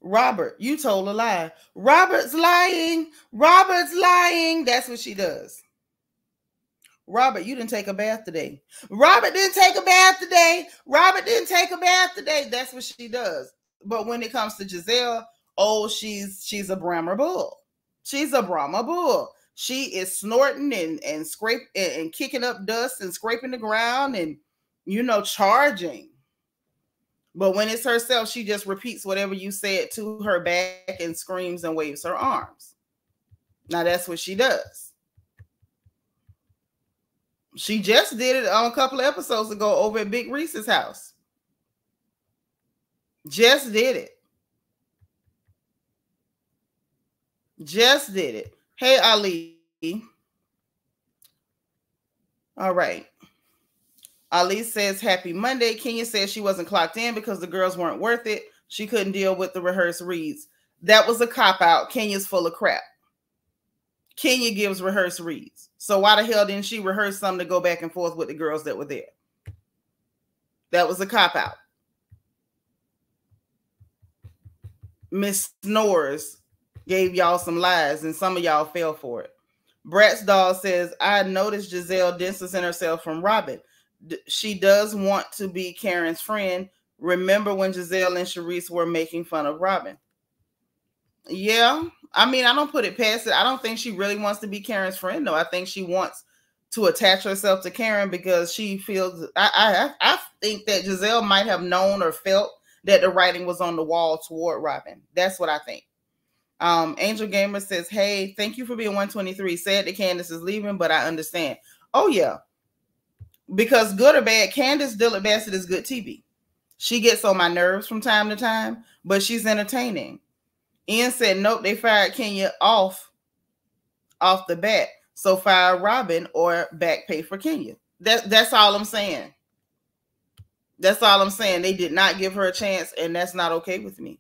Robert, you told a lie. Robert's lying. Robert's lying. That's what she does. Robert, you didn't take a bath today. Robert didn't take a bath today. Robert didn't take a bath today. That's what she does. But when it comes to Gizelle, oh, she's she's a Brahma bull. She's a Brahma bull. she is snorting and and scrape and, and kicking up dust and scraping the ground and you know charging. But when it's herself, she just repeats whatever you said to her back and screams and waves her arms. Now that's what she does. She just did it on a couple of episodes ago over at Big Reese's house. Just did it. Just did it. Hey, Ali. All right. Ali says, Happy Monday. Kenya says she wasn't clocked in because the girls weren't worth it. She couldn't deal with the rehearsed reads. That was a cop out. Kenya's full of crap. Kenya gives rehearsed reads. So why the hell didn't she rehearse something to go back and forth with the girls that were there? That was a cop out. Miss Snores gave y'all some lies, and some of y'all fell for it. Brat's doll says, I noticed Gizelle distancing herself from Robyn. She does want to be Karen's friend. Remember when Gizelle and Charrisse were making fun of Robyn? Yeah, I mean, I don't put it past it. I don't think she really wants to be Karen's friend, though. I think she wants to attach herself to Karen because she feels. I I, I think that Gizelle might have known or felt that the writing was on the wall toward Robyn. That's what I think. Um, Angel Gamer says, Hey, thank you for being 123. Sad that Candiace is leaving, but I understand. Oh, yeah. Because good or bad, Candiace Dillard Bassett is good TV. She gets on my nerves from time to time, but she's entertaining. Ian said, Nope, they fired Kenya off off the bat. So fire Robyn or back pay for Kenya. That, that's all I'm saying. That's all I'm saying. They did not give her a chance, and that's not okay with me.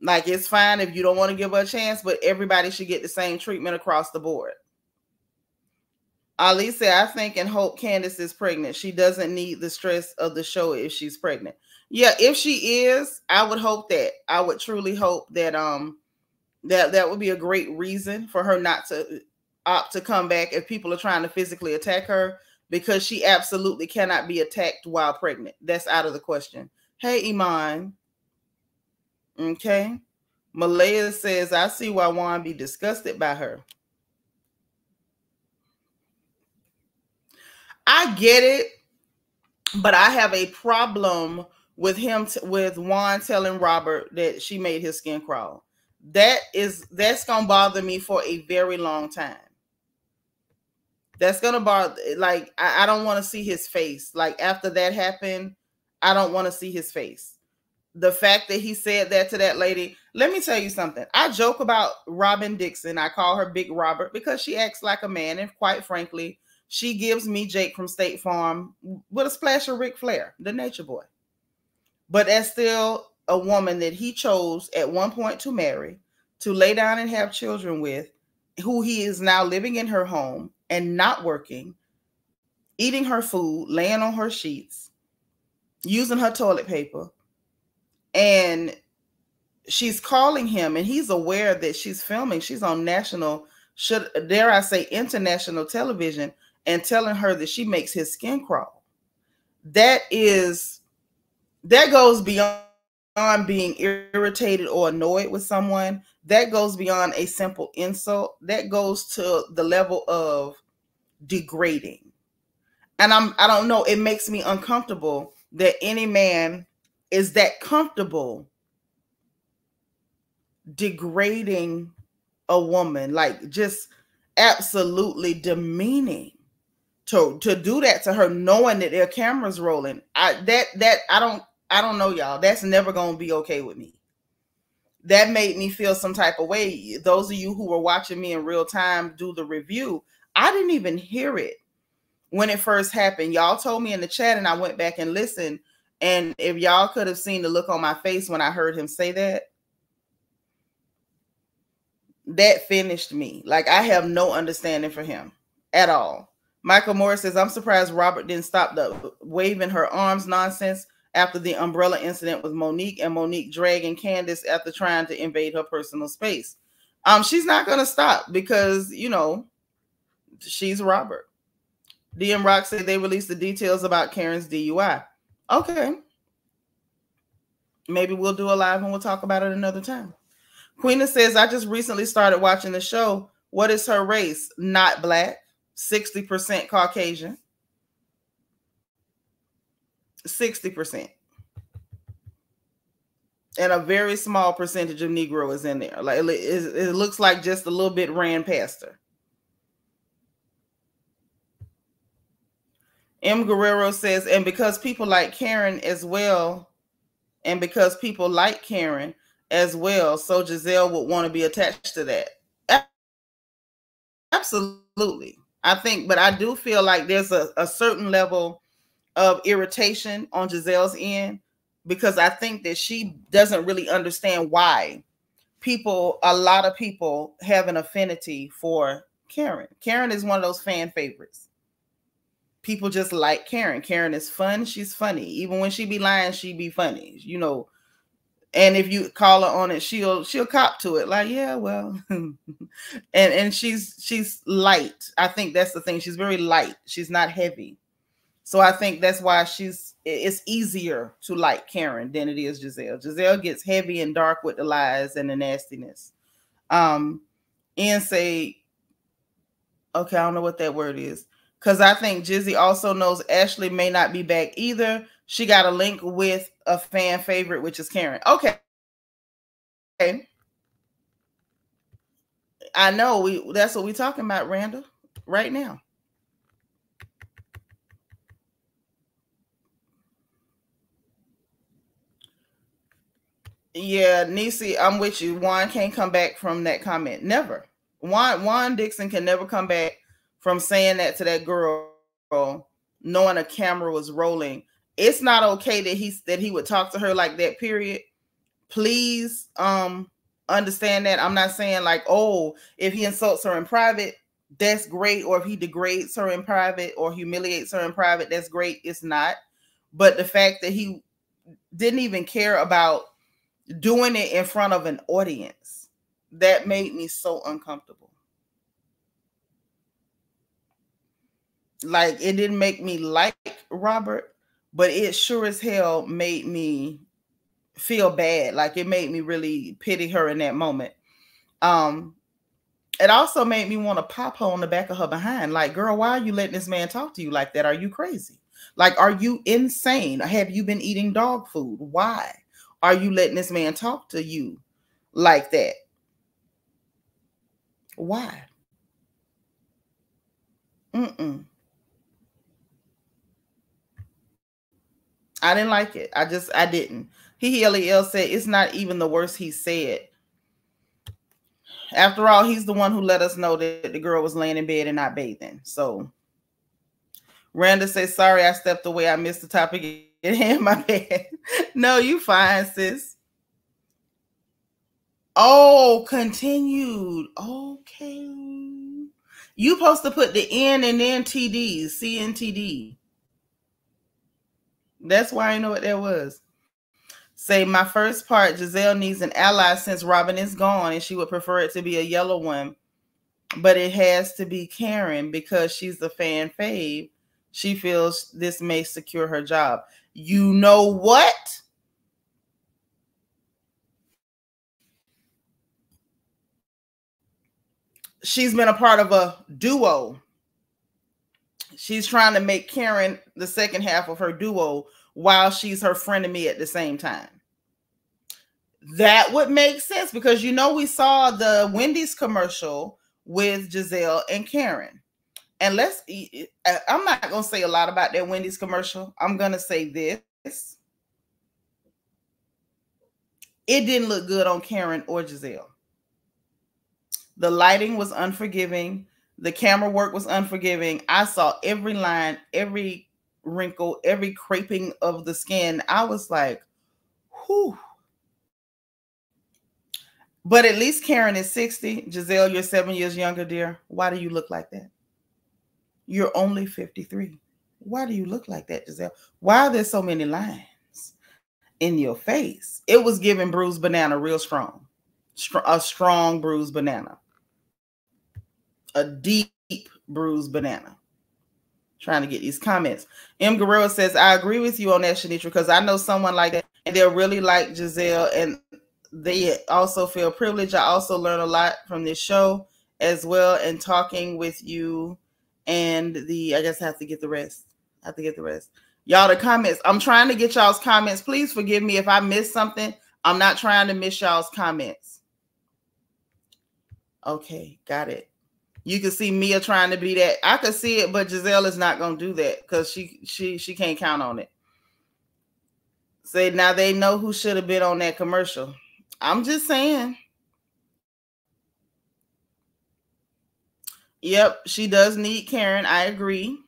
Like it's fine if you don't want to give her a chance, but everybody should get the same treatment across the board. Ali said, I think and hope Candiace is pregnant. She doesn't need the stress of the show if she's pregnant. Yeah, if she is, I would hope that. I would truly hope that um that that would be a great reason for her not to opt to come back if people are trying to physically attack her because she absolutely cannot be attacked while pregnant. That's out of the question. Hey Iman. Okay. Malaya says, I see why Juan be disgusted by her. I get it, but I have a problem with him t- with Juan telling Robert that she made his skin crawl. That is that's gonna bother me for a very long time. That's gonna bother like I, I don't want to see his face. Like after that happened, I don't want to see his face the fact that he said that to that lady. Let me tell you something. I joke about Robyn Dixon. I call her Big Robert because she acts like a man, and quite frankly, she gives me Jake from State Farm with a splash of Ric Flair, the Nature Boy. But that's still a woman that he chose at one point to marry, to lay down and have children with, who he is now living in her home and not working, eating her food, laying on her sheets, using her toilet paper and she's calling him and he's aware that she's filming she's on national should dare i say international television and telling her that she makes his skin crawl. That is that goes beyond being irritated or annoyed with someone. That goes beyond a simple insult. That goes to the level of degrading. And i'm i don't know it makes me uncomfortable that any man is that comfortable degrading a woman, like just absolutely demeaning to to do that to her knowing that their cameras rolling. I that that I don't I don't know y'all. That's never going to be okay with me. That made me feel some type of way. Those of you who were watching me in real time do the review, I didn't even hear it when it first happened. Y'all told me in the chat and I went back and listened and if y'all could have seen the look on my face when I heard him say that, that finished me. Like I have no understanding for him at all. Michael Moore says, I'm surprised Robert didn't stop the waving her arms nonsense after the umbrella incident with Monique and Monique dragging Candiace after trying to invade her personal space. Um, she's not gonna stop because you know she's Robert. DM Rock said they released the details about Karen's DUI. Okay. Maybe we'll do a live and we'll talk about it another time. Queena says, I just recently started watching the show. What is her race? Not black, 60% Caucasian. 60%. And a very small percentage of Negro is in there. Like it, looks like just a little bit ran past her. M. Guerrero says, and because people like Karen as well, and because people like Karen as well, so Gizelle would want to be attached to that. Absolutely. I think, but I do feel like there's a, a certain level of irritation on Gizelle's end because I think that she doesn't really understand why people, a lot of people have an affinity for Karen. Karen is one of those fan favorites people just like Karen. Karen is fun. She's funny. Even when she be lying, she be funny. You know. And if you call her on it, she'll she'll cop to it. Like, yeah, well, and and she's she's light. I think that's the thing. She's very light. She's not heavy. So I think that's why she's it's easier to like Karen than it is Gizelle. Gizelle gets heavy and dark with the lies and the nastiness. Um, and say, okay, I don't know what that word is because I think Jizzy also knows Ashley may not be back either. She got a link with a fan favorite, which is Karen. Okay. Okay. I know we that's what we're talking about, Randall, right now. Yeah, Nisi, I'm with you. Juan can't come back from that comment. Never. Juan Juan Dixon can never come back from saying that to that girl, knowing a camera was rolling. It's not okay that he that he would talk to her like that. Period. Please, um, understand that. I'm not saying like, oh, if he insults her in private, that's great, or if he degrades her in private or humiliates her in private, that's great. It's not. But the fact that he didn't even care about doing it in front of an audience, that made me so uncomfortable. like it didn't make me like Robert, but it sure as hell made me feel bad. Like it made me really pity her in that moment. Um, it also made me want to pop her on the back of her behind. Like, girl, why are you letting this man talk to you like that? Are you crazy? Like, are you insane? Have you been eating dog food? Why are you letting this man talk to you like that? Why? Mm-mm. I didn't like it. I just I didn't. He L said it's not even the worst he said. After all, he's the one who let us know that the girl was laying in bed and not bathing. So Randa says, sorry, I stepped away. I missed the topic in my bed. no, you fine, sis. Oh, continued. Okay. You supposed to put the N and then TD, CNTD. That's why I know what that was. Say my first part, Gizelle needs an ally since Robyn is gone, and she would prefer it to be a yellow one. But it has to be Karen because she's the fan fave. She feels this may secure her job. You know what? She's been a part of a duo She's trying to make Karen the second half of her duo while she's her friend of me at the same time. That would make sense because you know we saw the Wendy's commercial with Gizelle and Karen. And let's uh, I'm not going to say a lot about that Wendy's commercial. I'm going to say this. It didn't look good on Karen or gizelle The lighting was unforgiving. The camera work was unforgiving. I saw every line, every wrinkle, every creping of the skin. I was like, whew. But at least Karen is 60. Gizelle, you're seven years younger, dear. Why do you look like that? You're only 53. Why do you look like that, Gizelle? Why are there so many lines in your face? It was giving bruised banana real strong. A strong bruised banana a deep bruised banana. Trying to get these comments. M. Guerrero says, I agree with you on that, Seanitra, because I know someone like that, and they're really like Gizelle, and they also feel privileged. I also learn a lot from this show as well and talking with you and the I guess I have to get the rest. I have to get the rest. Y'all, the comments. I'm trying to get y'all's comments. Please forgive me if I missed something. I'm not trying to miss y'all's comments. Okay, got it. You can see Mia trying to be that. I could see it, but Gizelle is not gonna do that because she she she can't count on it. Say now they know who should have been on that commercial. I'm just saying. Yep, she does need Karen. I agree.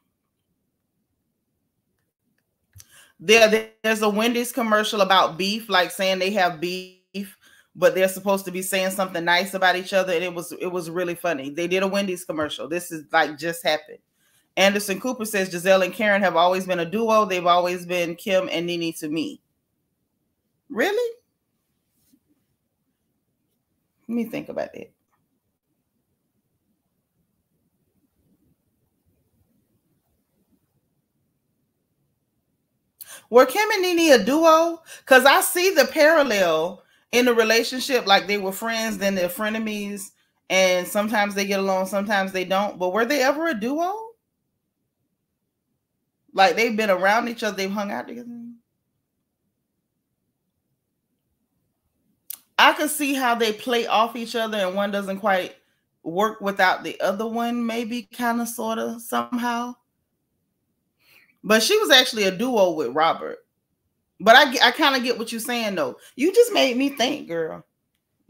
There, there's a Wendy's commercial about beef, like saying they have beef, but they're supposed to be saying something nice about each other, and it was it was really funny. They did a Wendy's commercial. This is like just happened. Anderson Cooper says Gizelle and Karen have always been a duo. They've always been Kim and Nene to me. Really? Let me think about it. Were Kim and Nene a duo? Because I see the parallel in the relationship, like they were friends, then they're frenemies, and sometimes they get along, sometimes they don't. But were they ever a duo? Like they've been around each other, they've hung out together. I could see how they play off each other and one doesn't quite work without the other one, maybe kind of sort of somehow. But she was actually a duo with Robyn. But I, I kind of get what you're saying though. You just made me think, girl.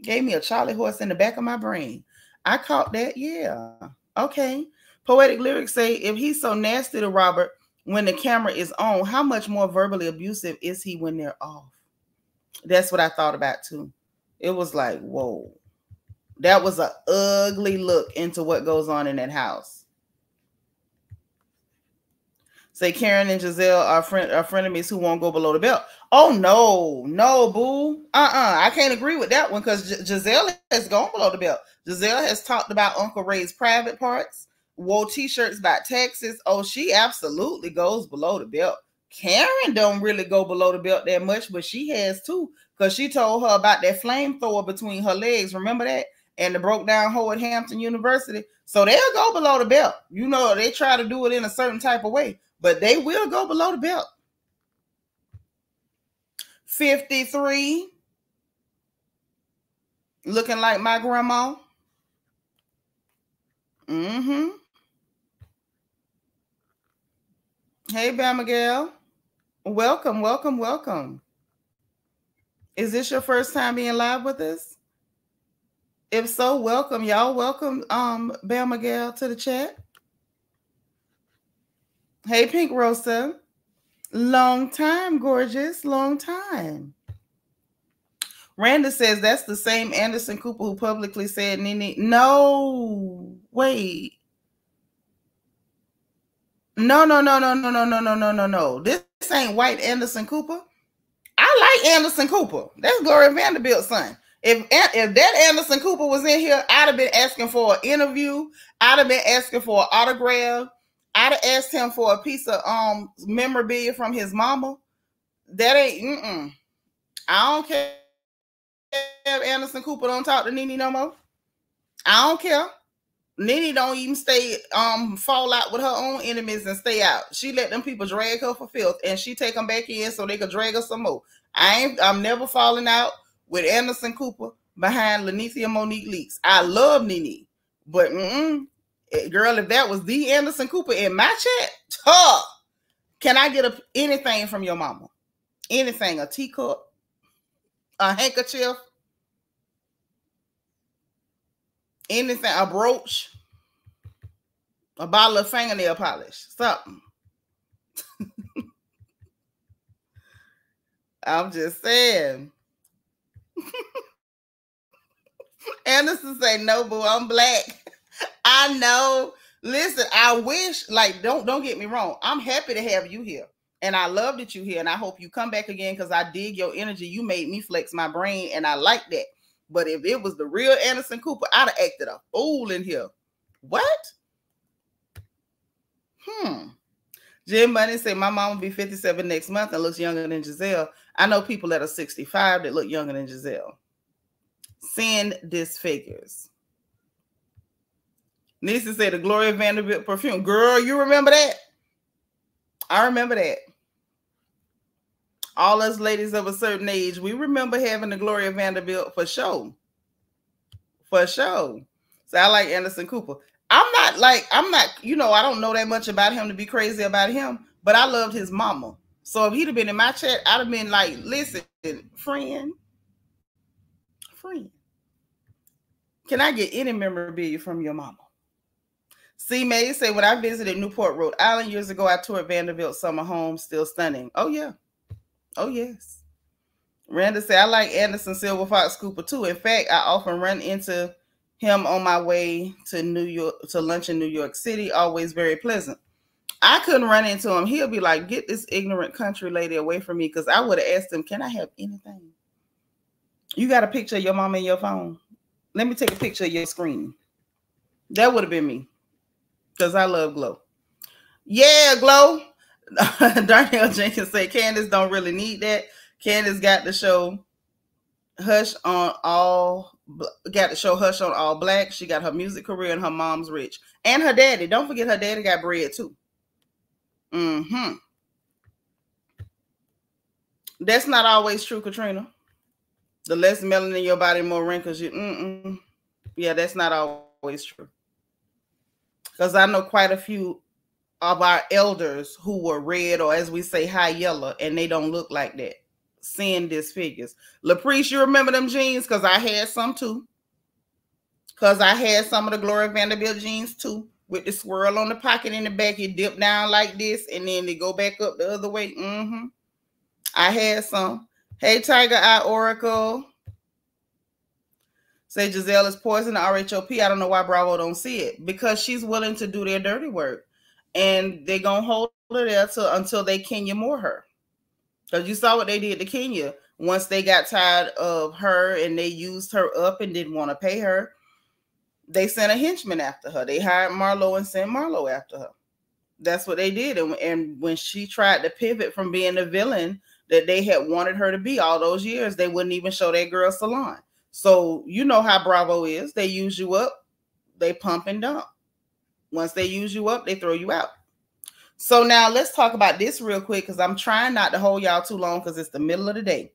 Gave me a Charlie horse in the back of my brain. I caught that. Yeah. Okay. Poetic lyrics say if he's so nasty to Robyn when the camera is on, how much more verbally abusive is he when they're off? That's what I thought about too it was like, whoa, that was an ugly look into what goes on in that house. Say Karen and Gizelle are friend are frenemies who won't go below the belt. Oh no, no, boo. Uh-uh. I can't agree with that one because G- Gizelle has gone below the belt. Gizelle has talked about Uncle Ray's private parts, wore t-shirts about Texas. Oh, she absolutely goes below the belt. Karen don't really go below the belt that much, but she has too because she told her about that flamethrower between her legs. Remember that? And the broke down hole at Hampton University. So they'll go below the belt. You know, they try to do it in a certain type of way, but they will go below the belt. 53. Looking like my grandma. Mm-hmm. Hey, Bama Welcome, welcome, welcome. Is this your first time being live with us? If so, welcome, y'all. Welcome, um, Bam Miguel to the chat. Hey, Pink Rosa. Long time, gorgeous. Long time. Randa says that's the same Anderson Cooper who publicly said Nene. No, wait. No, no, no, no, no, no, no, no, no, no, no. This ain't white Anderson Cooper. I like Anderson Cooper. That's Gloria Vanderbilt's son. If if that Anderson Cooper was in here, I'd have been asking for an interview. I'd have been asking for an autograph. I'd have asked him for a piece of um memorabilia from his mama. That ain't. Mm-mm. I don't care if Anderson Cooper don't talk to Nene no more. I don't care. Nene don't even stay um fall out with her own enemies and stay out. She let them people drag her for filth and she take them back in so they could drag her some more. I ain't I'm never falling out with Anderson Cooper behind Linnethia Monique Leakes. I love Nene, but eh, Eh, girl, if that was the Anderson Cooper in my chat, huh, can I get a, anything from your mama? Anything, a teacup, a handkerchief, anything, a brooch, a bottle of fingernail polish, something. I'm just saying. Anderson say, no, boo, I'm black. I know. Listen, I wish, like, don't don't get me wrong. I'm happy to have you here. And I love that you here. And I hope you come back again because I dig your energy. You made me flex my brain, and I like that. But if it was the real Anderson Cooper, I'd have acted a fool in here. What? Hmm. Jim Money said, My mom will be 57 next month and looks younger than Gizelle. I know people that are 65 that look younger than Gizelle. Sin disfigures. Nisa said the Gloria Vanderbilt perfume. Girl, you remember that? I remember that. All us ladies of a certain age, we remember having the Gloria Vanderbilt for show. For show. So I like Anderson Cooper. I'm not like, I'm not, you know, I don't know that much about him to be crazy about him, but I loved his mama. So if he'd have been in my chat, I'd have been like, listen, friend, friend, can I get any memorabilia from your mama? C. May say, when I visited Newport, Rhode Island years ago, I toured Vanderbilt summer home, still stunning. Oh, yeah. Oh, yes. Randa said, I like Anderson Silver Fox Cooper too. In fact, I often run into him on my way to New York to lunch in New York City, always very pleasant. I couldn't run into him. He'll be like, get this ignorant country lady away from me. Because I would have asked him, Can I have anything? You got a picture of your mom in your phone? Let me take a picture of your screen. That would have been me because I love Glow. Yeah, Glow. Darnell Jenkins said Candiace don't really need that. Candiace got the show Hush on all got the show Hush on ALLBLK. She got her music career and her mom's rich. And her daddy. Don't forget her daddy got bread too. Mm-hmm. That's not always true, Katrina. The less melanin in your body, more wrinkles. You, mm-mm. yeah, that's not always true because I know quite a few of our elders who were red or as we say high yellow and they don't look like that. Seeing disfigures. Laprice you remember them jeans? Because i had some too. Because i had some of the gloria vanderbilt jeans too with the swirl on the pocket in the back. You dip down like this and then they go back up the other way. Mm-hmm. i had some. Hey tiger eye oracle Say Gizelle is poison RHOP. I don't know why Bravo don't see it because she's willing to do their dirty work, and they're gonna hold her there till, until they Kenya Moore her. Because you saw what they did to Kenya once they got tired of her and they used her up and didn't want to pay her. They sent a henchman after her. They hired Marlo and sent Marlo after her. That's what they did. And, and when she tried to pivot from being the villain that they had wanted her to be all those years, they wouldn't even show that girl salon. So you know how Bravo is. They use you up, they pump and dump. Once they use you up, they throw you out. So now let's talk about this real quick because I'm trying not to hold y'all too long because it's the middle of the day.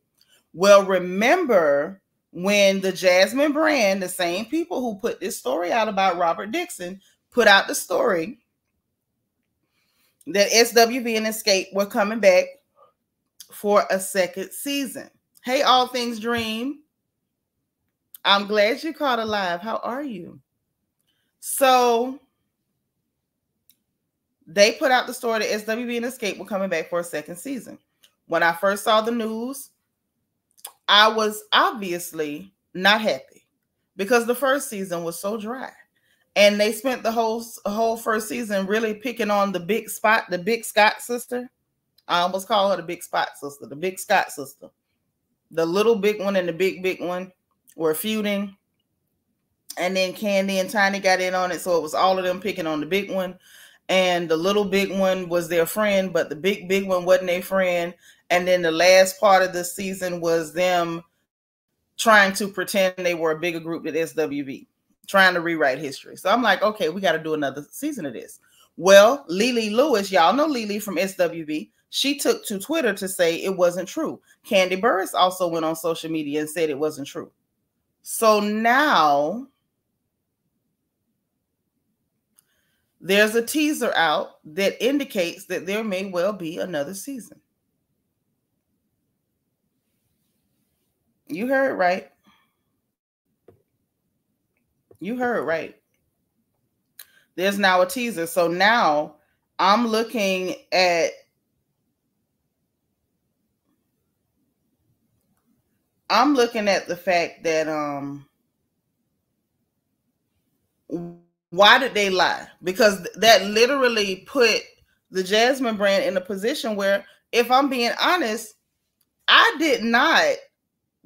Well, remember when the Jasmine brand, the same people who put this story out about Robyn Dixon, put out the story that SWV and Xscape were coming back for a second season. Hey, All Things Dream. I'm glad you caught alive. How are you? So they put out the story that SWV and Xscape were coming back for a second season. When I first saw the news, I was obviously not happy because the first season was so dry. And they spent the whole whole first season really picking on the big spot, the big Scott sister. I almost call her the big spot sister, the big Scott sister. The little big one and the big big one were feuding. And then Kandi and Tiny got in on it. So it was all of them picking on the big one. And the little big one was their friend, but the big, big one wasn't their friend. And then the last part of the season was them trying to pretend they were a bigger group than SWV, trying to rewrite history. So I'm like, okay, we got to do another season of this. Well, Lelee Lyons, y'all know Lelee from SWV. She took to Twitter to say it wasn't true. Kandi Burruss also went on social media and said it wasn't true. So now there's a teaser out that indicates that there may well be another season. You heard right. You heard right. There's now a teaser. So now I'm looking at I'm looking at the fact that um why did they lie? Because that literally put the Jasmine brand in a position where if I'm being honest, I did not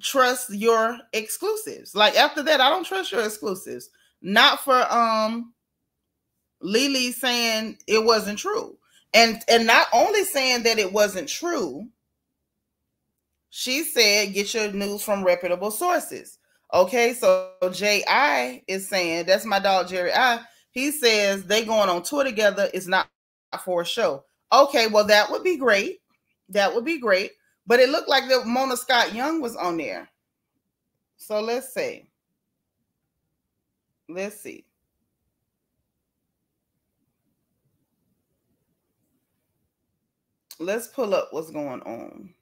trust your exclusives. Like after that, I don't trust your exclusives. Not for um Lelee saying it wasn't true. And and not only saying that it wasn't true, she said, get your news from reputable sources. Okay, so J.I. is saying, that's my dog Jerry I. He says they going on tour together. It's not for a show. Okay, well that would be great. That would be great. But it looked like that Mona Scott Young was on there. So let's see. Let's see. Let's pull up what's going on.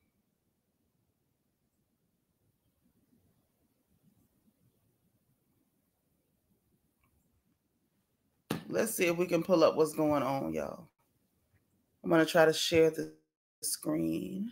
Let's see if we can pull up what's going on, y'all. I'm going to try to share the screen.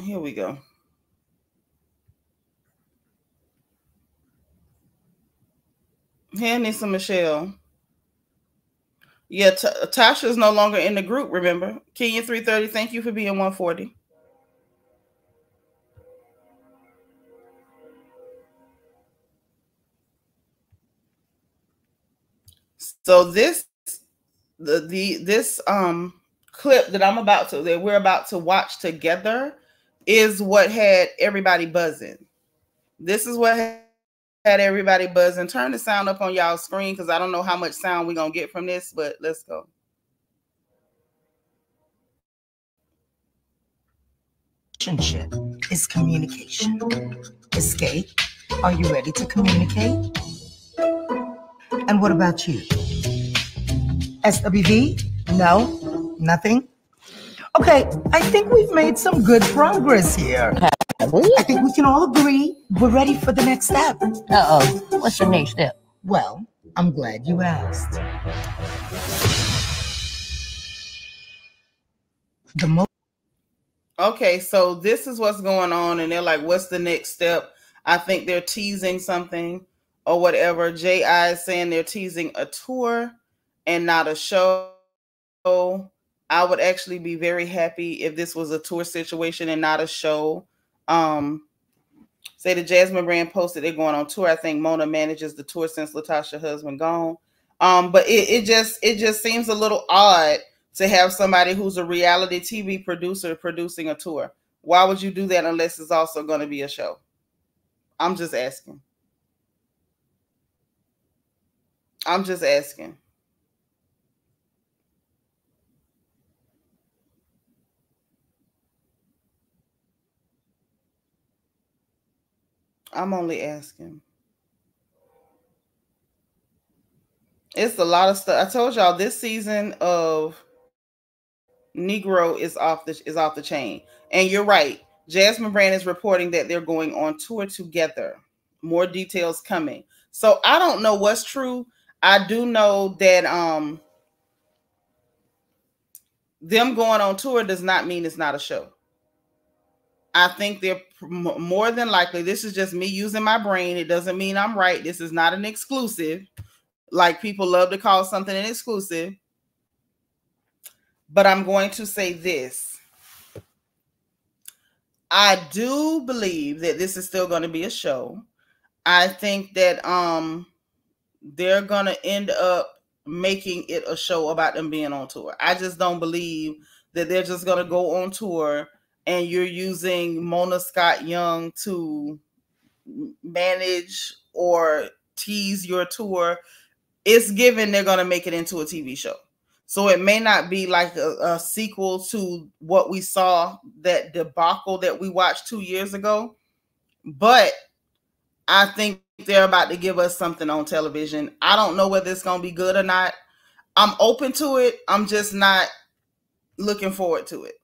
Here we go. Hey, Nisa Michelle. Yeah, T- Tasha is no longer in the group, remember? Kenya 330, thank you for being 140. So this the the this um clip that I'm about to that we're about to watch together is what had everybody buzzing. This is what had everybody buzzing. Turn the sound up on y'all screen because I don't know how much sound we're gonna get from this, but let's go. Relationship is communication. Xscape. Are you ready to communicate? And what about you? SWV? No? Nothing? Okay, I think we've made some good progress here. I think we can all agree we're ready for the next step. Uh oh. What's the next step? Well, I'm glad you asked. The most Okay, so this is what's going on, and they're like, "What's the next step?" I think they're teasing something or whatever. Ji is saying they're teasing a tour and not a show. I would actually be very happy if this was a tour situation and not a show. Um, say the Jasmine brand posted they're going on tour. I think Mona manages the tour since Latasha husband gone. Um, but it, it just it just seems a little odd to have somebody who's a reality TV producer producing a tour. Why would you do that unless it's also going to be a show? I'm just asking. I'm just asking. I'm only asking. It's a lot of stuff. I told y'all this season of Negro is off the is off the chain. And you're right. Jasmine Brand is reporting that they're going on tour together. More details coming. So I don't know what's true. I do know that um them going on tour does not mean it's not a show. I think they're more than likely. This is just me using my brain. It doesn't mean I'm right. This is not an exclusive, like people love to call something an exclusive. But I'm going to say this. I do believe that this is still going to be a show. I think that um they're going to end up making it a show about them being on tour. I just don't believe that they're just going to go on tour and you're using Mona Scott Young to manage or tease your tour, it's given they're going to make it into a TV show. So it may not be like a, a, sequel to what we saw that debacle that we watched two years ago, but I think they're about to give us something on television. I don't know whether it's going to be good or not. I'm open to it. I'm just not looking forward to it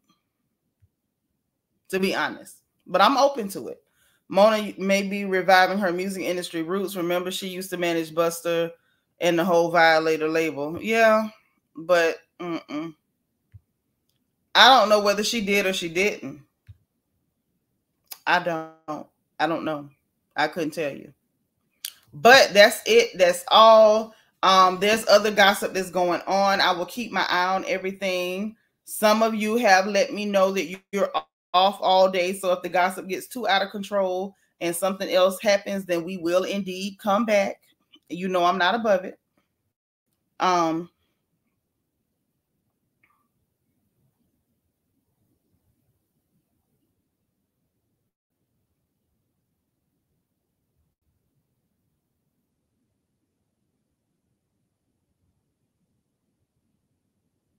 to be honest. but I'm open to it. Mona may be reviving her music industry roots. Remember, she used to manage Busta and the whole Violator label. Yeah, but mm-mm. I don't know whether she did or she didn't. I don't. I don't know. I couldn't tell you. But that's it. That's all. Um, there's other gossip that's going on. I will keep my eye on everything. Some of you have let me know that you're off all day. So if the gossip gets too out of control and something else happens, then we will indeed come back. You know I'm not above it. Um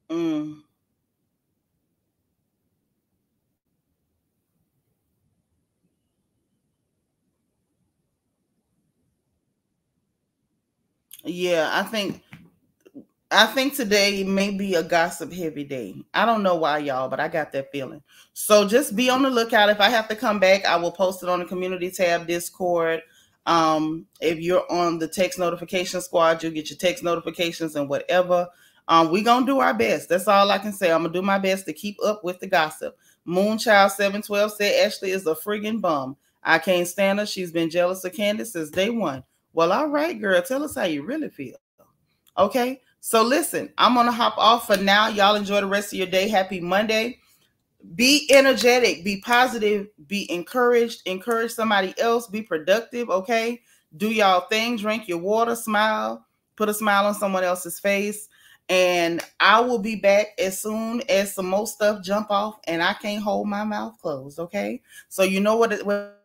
Mm. Yeah, I think I think today may be a gossip heavy day. I don't know why, y'all, but I got that feeling. So just be on the lookout. If I have to come back, I will post it on the community tab, Discord. Um, if you're on the text notification squad, you'll get your text notifications and whatever. Um, we gonna do our best. That's all I can say. I'm gonna do my best to keep up with the gossip. Moonchild 712 said Ashley is a friggin' bum. I can't stand her. She's been jealous of Candiace since day one. Well, all right, girl. Tell us how you really feel. Okay. So listen, I'm gonna hop off for now. Y'all enjoy the rest of your day. Happy Monday. Be energetic, be positive, be encouraged, encourage somebody else, be productive. Okay. Do y'all thing, drink your water, smile, put a smile on someone else's face. And I will be back as soon as some more stuff jump off and I can't hold my mouth closed. Okay. So you know what, it, what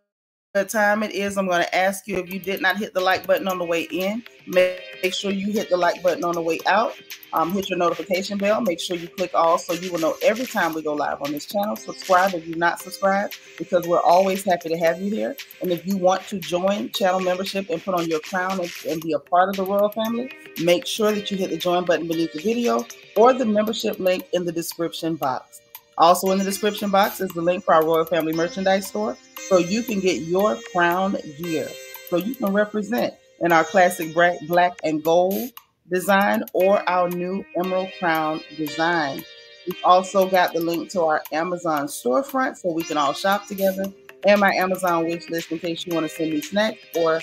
the time it is, I'm going to ask you if you did not hit the like button on the way in, make, sure you hit the like button on the way out. Um, hit your notification bell. Make sure you click all so you will know every time we go live on this channel. Subscribe if you're not subscribed because we're always happy to have you here. And if you want to join channel membership and put on your crown and, and be a part of the royal family, make sure that you hit the join button beneath the video or the membership link in the description box. Also in the description box is the link for our Royal Family merchandise store so you can get your crown gear. So you can represent in our classic black and gold design or our new emerald crown design. We've also got the link to our Amazon storefront so we can all shop together and my Amazon wish list in case you want to send me snacks or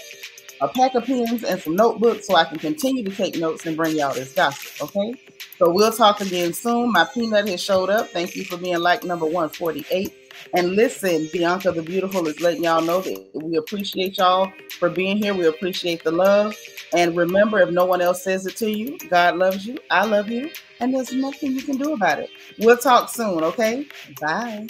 a pack of pens and some notebooks so I can continue to take notes and bring y'all this gossip. Okay. So we'll talk again soon. My peanut has showed up. Thank you for being like number 148. And listen, Bianca the Beautiful is letting y'all know that we appreciate y'all for being here. We appreciate the love. And remember, if no one else says it to you, God loves you, I love you, and there's nothing you can do about it. We'll talk soon, okay? Bye.